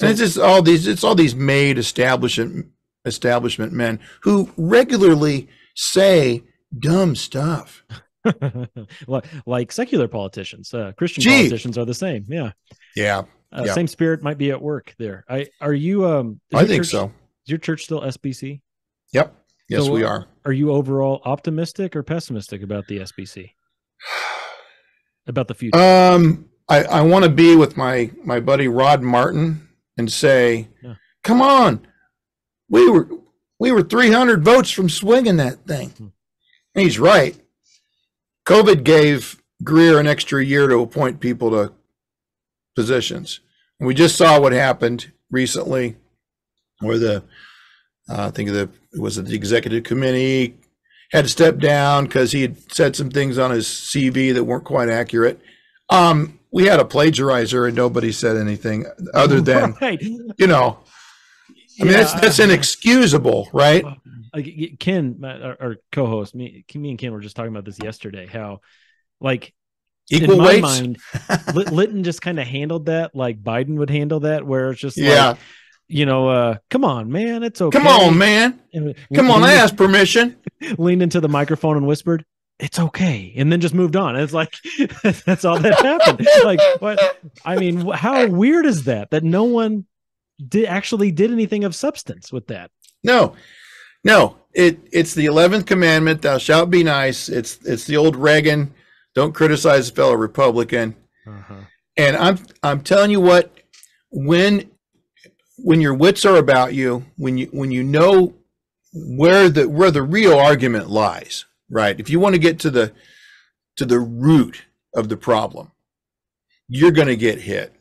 and it's just all these it's all these made establishment establishment men who regularly say dumb stuff. like, secular politicians, uh, Christian Gee. politicians are the same. Yeah, Yeah. uh, yeah. same spirit might be at work there. I are you? Um, I think church- so. Is your church still SBC? Yep. Yes, So, we are. Are you overall optimistic or pessimistic about the SBC? about the future? Um, I, I want to be with my my buddy Rod Martin and say, Yeah. "Come on, we were we were 300 votes from swinging that thing." Hmm. And he's right. COVID gave Greear an extra year to appoint people to positions. And we just saw what happened recently, where the uh, I think the it was the executive committee had to step down because he had said some things on his CV that weren't quite accurate. Um, we had a plagiarizer and nobody said anything other than right. you know. I mean, that's Yeah. that's inexcusable, right? like Ken, my, our, our co-host, me, me and Ken were just talking about this yesterday. How, like, Equal in my weights. mind, Litton just kind of handled that like Biden would handle that, where it's just Yeah. like, you know, uh, come on, man, it's okay. Come on, man. And Come on, I asked permission. leaned into the microphone and whispered, "It's okay," and then just moved on. And it's like that's all that happened. like, what? I mean, how weird is that? That no one did actually did anything of substance with that. No, no. It it's the eleventh commandment. Thou shalt be nice. It's it's the old Reagan. Don't criticize a fellow Republican. Uh-huh. And I'm I'm telling you what, when when your wits are about you, when you when you know where the where the real argument lies, right? If you want to get to the to the root of the problem, you're going to get hit.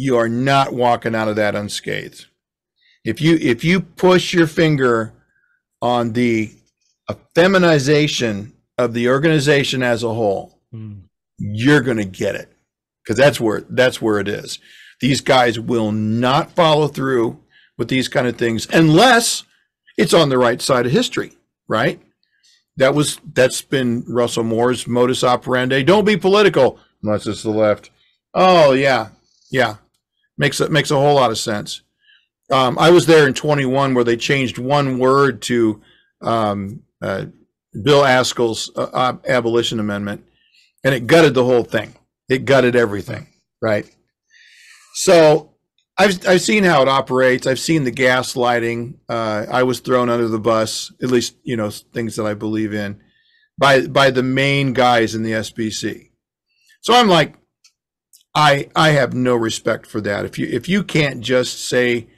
You are not walking out of that unscathed. If you if you push your finger on the feminization of the organization as a whole, hmm. you're going to get it because that's where that's where it is. These guys will not follow through with these kind of things unless it's on the right side of history, right? That was that's been Russell Moore's modus operandi. Don't be political unless it's the left. Oh yeah, yeah, makes it makes a whole lot of sense. Um, I was there in 21 where they changed one word to um, uh, Bill Ascol's uh, ab- abolition amendment, and it gutted the whole thing. It gutted everything, right? So I've I've seen how it operates. I've seen the gaslighting. Uh, I was thrown under the bus, at least you know things that I believe in, by by the main guys in the SBC. So I'm like, I I have no respect for that. If you if you can't just say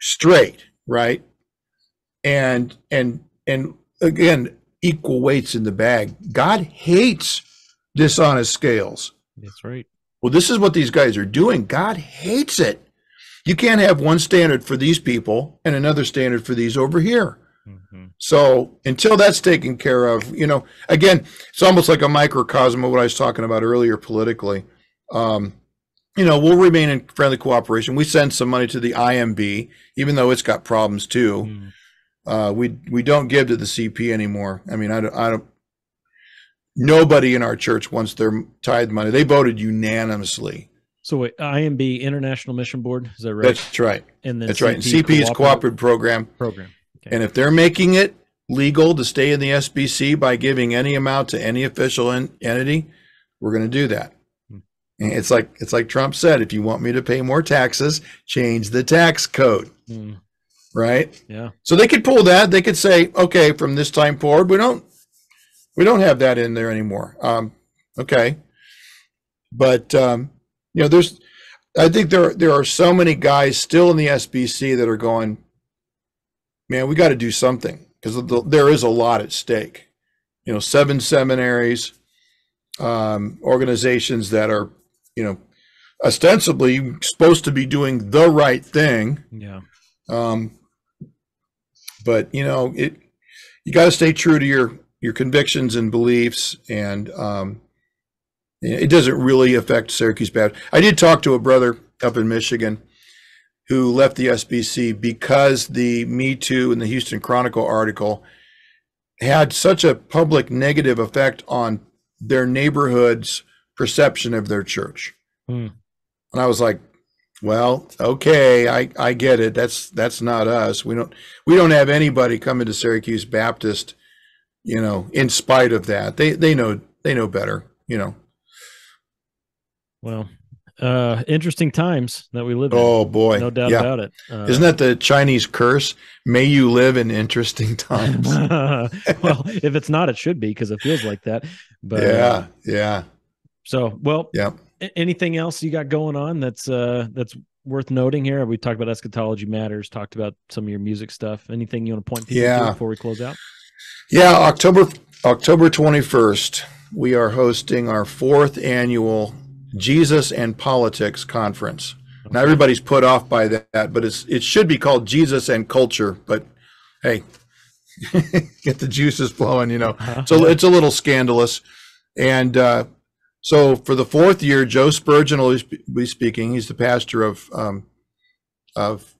straight, right? And and and again, equal weights in the bag. God hates dishonest scales. That's right. Well, this is what these guys are doing. God hates it. You can't have one standard for these people and another standard for these over here. Mm-hmm. So until that's taken care of, you know, again, it's almost like a microcosm of what I was talking about earlier politically. Um, you know, we'll remain in friendly cooperation. We send some money to the IMB, even though it's got problems too. Uh, we we don't give to the CP anymore. I mean, I don't, I don't. Nobody in our church wants their tithe money. They voted unanimously. So wait, IMB International Mission Board is that right? That's right. And then That's right. And CP CP is cooperative program. program. And if they're making it legal to stay in the SBC by giving any amount to any official en- entity, we're going to do that. It's like it's like Trump said, if you want me to pay more taxes, change the tax code, Mm, right? yeah. So they could pull that. They could say, okay, from this time forward, we don't we don't have that in there anymore. Um, okay, but um, you know, there's I think there there are so many guys still in the SBC that are going, man, we got to do something because there is a lot at stake. You know, seven seminaries, um, organizations that are, you know, ostensibly supposed to be doing the right thing. Yeah. Um, but you know, it you got to stay true to your your convictions and beliefs, and um, it doesn't really affect Syracuse bad. I did talk to a brother up in Michigan who left the SBC because the Me Too and the Houston Chronicle article had such a public negative effect on their neighborhood's perception of their church. Hmm. And I was like, well, okay, I, I get it. That's that's not us. We don't we don't have anybody coming to Syracuse Baptist, you know, in spite of that. They they know they know better, you know. Well, uh, interesting times that we live in. Oh boy. no doubt Yeah. about it. Uh, Isn't that the Chinese curse? May you live in interesting times. well, if it's not, it should be because it feels like that. But yeah, uh, yeah. So, well, Yeah. anything else you got going on that's uh that's worth noting here? We talked about eschatology matters, talked about some of your music stuff. Anything you want to point people Yeah. to before we close out? Yeah, October October 21st, we are hosting our fourth annual Jesus and Politics conference. Now everybody's put off by that, but it's it should be called Jesus and Culture, but hey, get the juices flowing, you know. So it's a little scandalous. And uh, so for the fourth year, Joe Spurgeon will be speaking. He's the pastor of um, of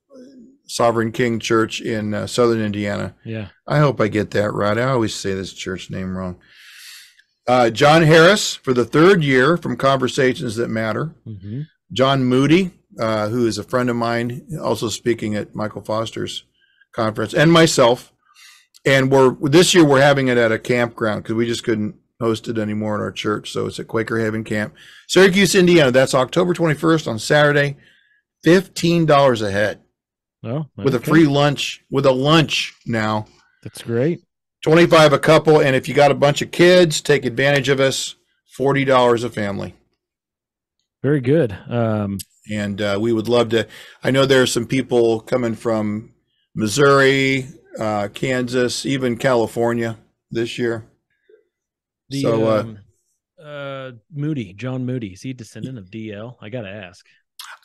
Sovereign King Church in uh, Southern Indiana. Yeah. I hope I get that right. I always say this church name wrong. Uh, John Harris for the third year from Conversations That Matter. Mm-hmm. John Moody, uh, who is a friend of mine, also speaking at Michael Foster's conference, and myself. And we're this year we're having it at a campground because we just couldn't host it anymore in our church. So it's at Quaker Haven Camp, Syracuse, Indiana. That's October 21st on Saturday. Fifteen dollars a head Well, with a free lunch. With a lunch now. That's great. 25 a couple and if you got a bunch of kids take advantage of us $40 a family Very good. Um, and uh, we would love to i know there are some people coming from missouri uh, kansas even california this year the so uh, um, uh, Moody, John Moody, is he a descendant of DL? I gotta ask.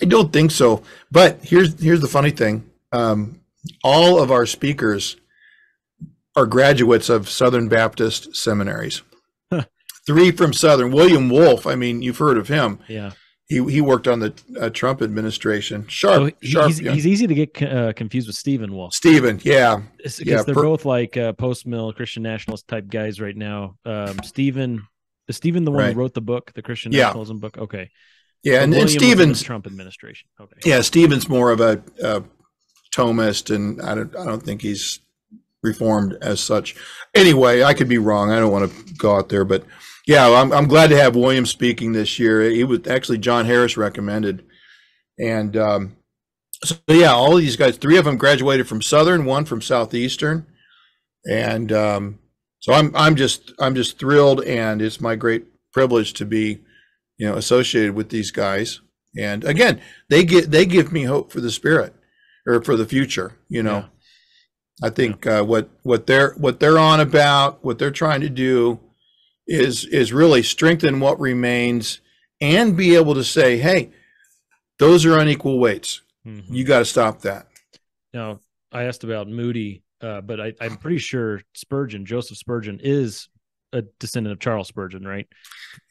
i don't think so but here's here's the funny thing um, all of our speakers are graduates of southern baptist seminaries three from southern william wolfe i mean you've heard of him Yeah. He, he worked on the uh, Trump administration. Sharp, So he- sharp. he's, he's easy to get uh, confused with Stephen Wolfe. Stephen, yeah, because yeah, they're per- both like uh, post mill Christian nationalist type guys right now. Um, Stephen is Stephen the one Right. who wrote the book, the Christian Yeah. nationalism book. Okay, yeah, So and, and William was in the Stevens, Trump administration. Okay, yeah, Stevens more of a, a Thomist, and I don't, I don't think he's reformed as such. Anyway, I could be wrong. I don't want to go out there, but yeah, I'm, I'm glad to have William speaking this year. He was actually John Harris recommended, and um, so yeah, all of these guys, three of them graduated from Southern, one from Southeastern, and um, so I'm I'm just I'm just thrilled, and it's my great privilege to be, you know, associated with these guys. And again, they get they give me hope for the spirit or for the future. You know, I think uh, what what they're what they're on about, what they're trying to do, is is really strengthen what remains and be able to say, hey, those are unequal weights. Mm-hmm. You got to stop that. Now I asked about Moody, uh, but I, I'm pretty sure Spurgeon, Joseph Spurgeon, is a descendant of Charles Spurgeon, right?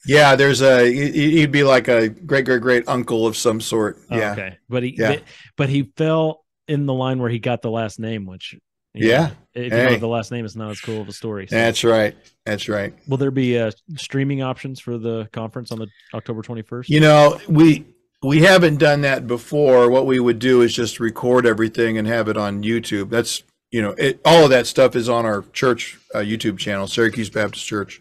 Yeah, there's a he- he'd be like a great great great uncle of some sort. Oh, Yeah. Okay, but he Yeah. but he fell in the line where he got the last name, which you Yeah. know, if you know the last name is not as cool of a story. So. That's right. That's right. Will there be uh, streaming options for the conference on the October 21st? You know, we we haven't done that before. What we would do is just record everything and have it on YouTube. That's you know, it, all of that stuff is on our church uh, YouTube channel, Syracuse Baptist Church.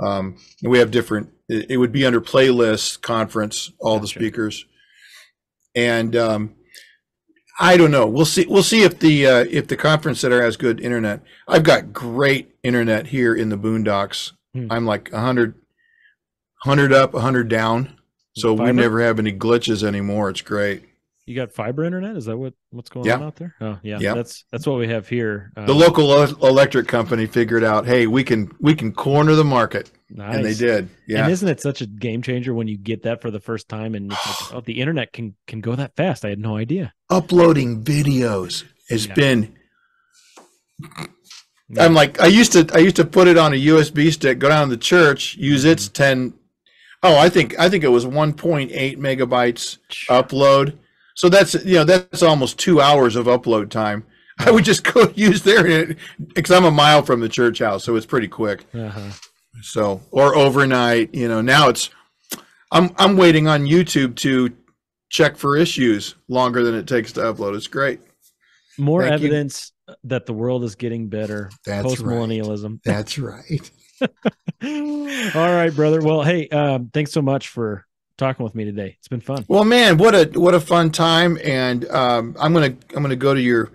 Um, we have different. It, it would be under playlist conference, all the speakers, and um, I don't know. We'll see. We'll see if the uh, if the conference center has good internet. I've got great internet here in the Boondocks. Hmm. I'm like 100, 100 up, 100 down. So we never have any glitches anymore. It's great. You got fiber internet? Is that what what's going Yeah. on out there? Oh yeah, Yeah. that's that's what we have here. The Um, local electric company figured out, hey, we can we can corner the market, and they did. Yeah, And isn't it such a game changer when you get that for the first time and like, oh, the internet can can go that fast? I had no idea. uploading videos has Yeah. been. I'm like I used to I used to put it on a USB stick, go down to the church, use its Mm-hmm. ten. Oh, I think I think it was 1.8 megabytes upload. So that's you know that's almost two hours of upload time. I would just go use there because I'm a mile from the church house, so it's pretty quick. Uh-huh. So or overnight, you know. Now it's I'm I'm waiting on YouTube to check for issues longer than it takes to upload. It's great. More Thank you. evidence that the world is getting better. That's Post millennialism. That's right. All right, brother. Well, hey, um, thanks so much for talking with me today. It's been fun. Well, man, what a what a fun time! And um, I'm gonna I'm gonna go to your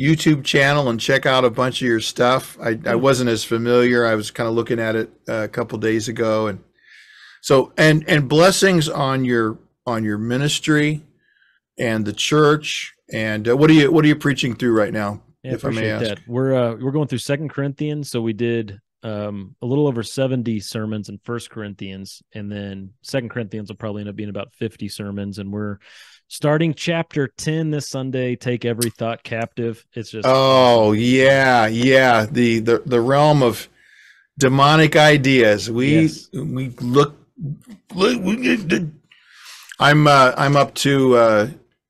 YouTube channel and check out a bunch of your stuff. I, I wasn't as familiar. I was kind of looking at it uh, a couple days ago, and So and and blessings on your on your ministry and the church. And uh, what are you what are you preaching through right now? Yeah, if I may ask. that. We're uh, we're going through Second Corinthians, so we did um, a little over seventy sermons in First Corinthians, and then Second Corinthians will probably end up being about fifty sermons, and we're starting chapter ten this Sunday. Take every thought captive. It's just Oh yeah, yeah. The the the realm of demonic ideas. We Yes. we look. look we, I'm uh, I'm up to uh,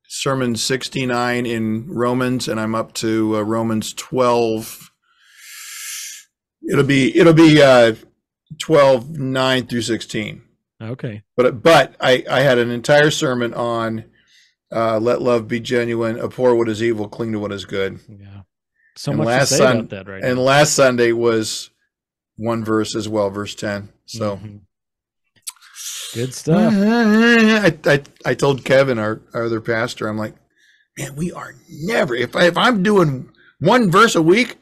sermon 69 in Romans, and I'm up to uh, Romans 12. It'll be it'll be uh, 12 9 through 16. okay. But but I I had an entire sermon on uh, let love be genuine, abhor what is evil, cling to what is good. Yeah, so And much to last say Sun- about that right And now. last Sunday was one verse as well, verse 10. So Mhm. good stuff. I, I I told Kevin, our, our other pastor, I'm like, man, we are never if I, if I'm doing one verse a week,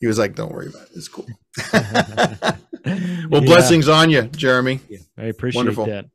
he was like, don't worry about it, it's cool. well, Yeah. blessings on you, Jeremy. I appreciate Wonderful. that.